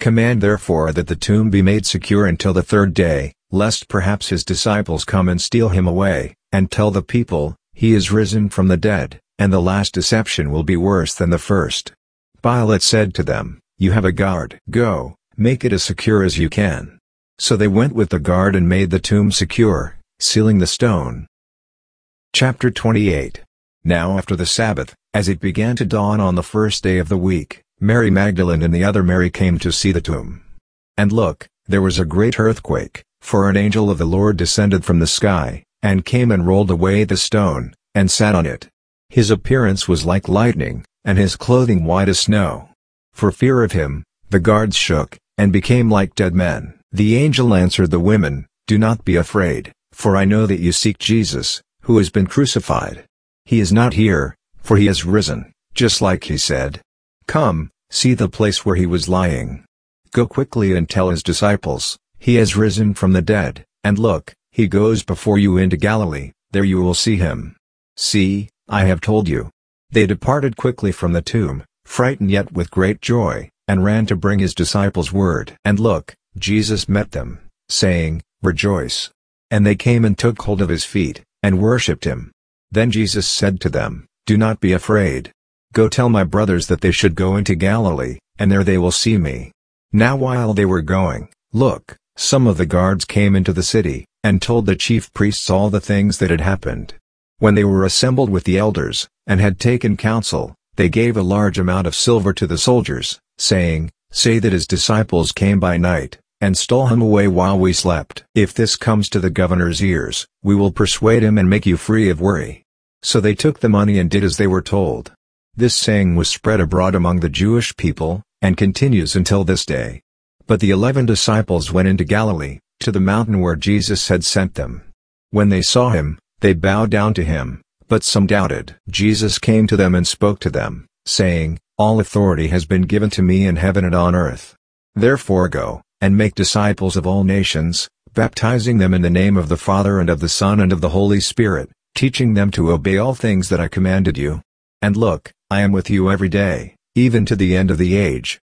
Command therefore that the tomb be made secure until the third day, lest perhaps his disciples come and steal him away, and tell the people, He is risen from the dead, and the last deception will be worse than the first. Pilate said to them, You have a guard. Go, make it as secure as you can. So they went with the guard and made the tomb secure, sealing the stone. Chapter 28 Now after the Sabbath, as it began to dawn on the first day of the week, Mary Magdalene and the other Mary came to see the tomb. And look, there was a great earthquake, for an angel of the Lord descended from the sky, and came and rolled away the stone, and sat on it. His appearance was like lightning, and his clothing white as snow. For fear of him, the guards shook, and became like dead men. The angel answered the women, Do not be afraid, for I know that you seek Jesus, who has been crucified. He is not here, for he has risen, just like he said. Come, see the place where he was lying. Go quickly and tell his disciples, he has risen from the dead, and look, he goes before you into Galilee, there you will see him. See, I have told you. They departed quickly from the tomb, frightened yet with great joy, and ran to bring his disciples word. And look, Jesus met them, saying, Rejoice. And they came and took hold of his feet, and worshipped him. Then Jesus said to them, Do not be afraid. Go tell my brothers that they should go into Galilee, and there they will see me. Now while they were going, look, some of the guards came into the city, and told the chief priests all the things that had happened. When they were assembled with the elders, and had taken counsel, they gave a large amount of silver to the soldiers, saying, Say that his disciples came by night, and stole him away while we slept. If this comes to the governor's ears, we will persuade him and make you free of worry. So they took the money and did as they were told. This saying was spread abroad among the Jewish people, and continues until this day. But the eleven disciples went into Galilee, to the mountain where Jesus had sent them. When they saw him, they bowed down to him, but some doubted. Jesus came to them and spoke to them, saying, All authority has been given to me in heaven and on earth. Therefore go, and make disciples of all nations, baptizing them in the name of the Father and of the Son and of the Holy Spirit, teaching them to obey all things that I commanded you. And look, I am with you every day, even to the end of the age.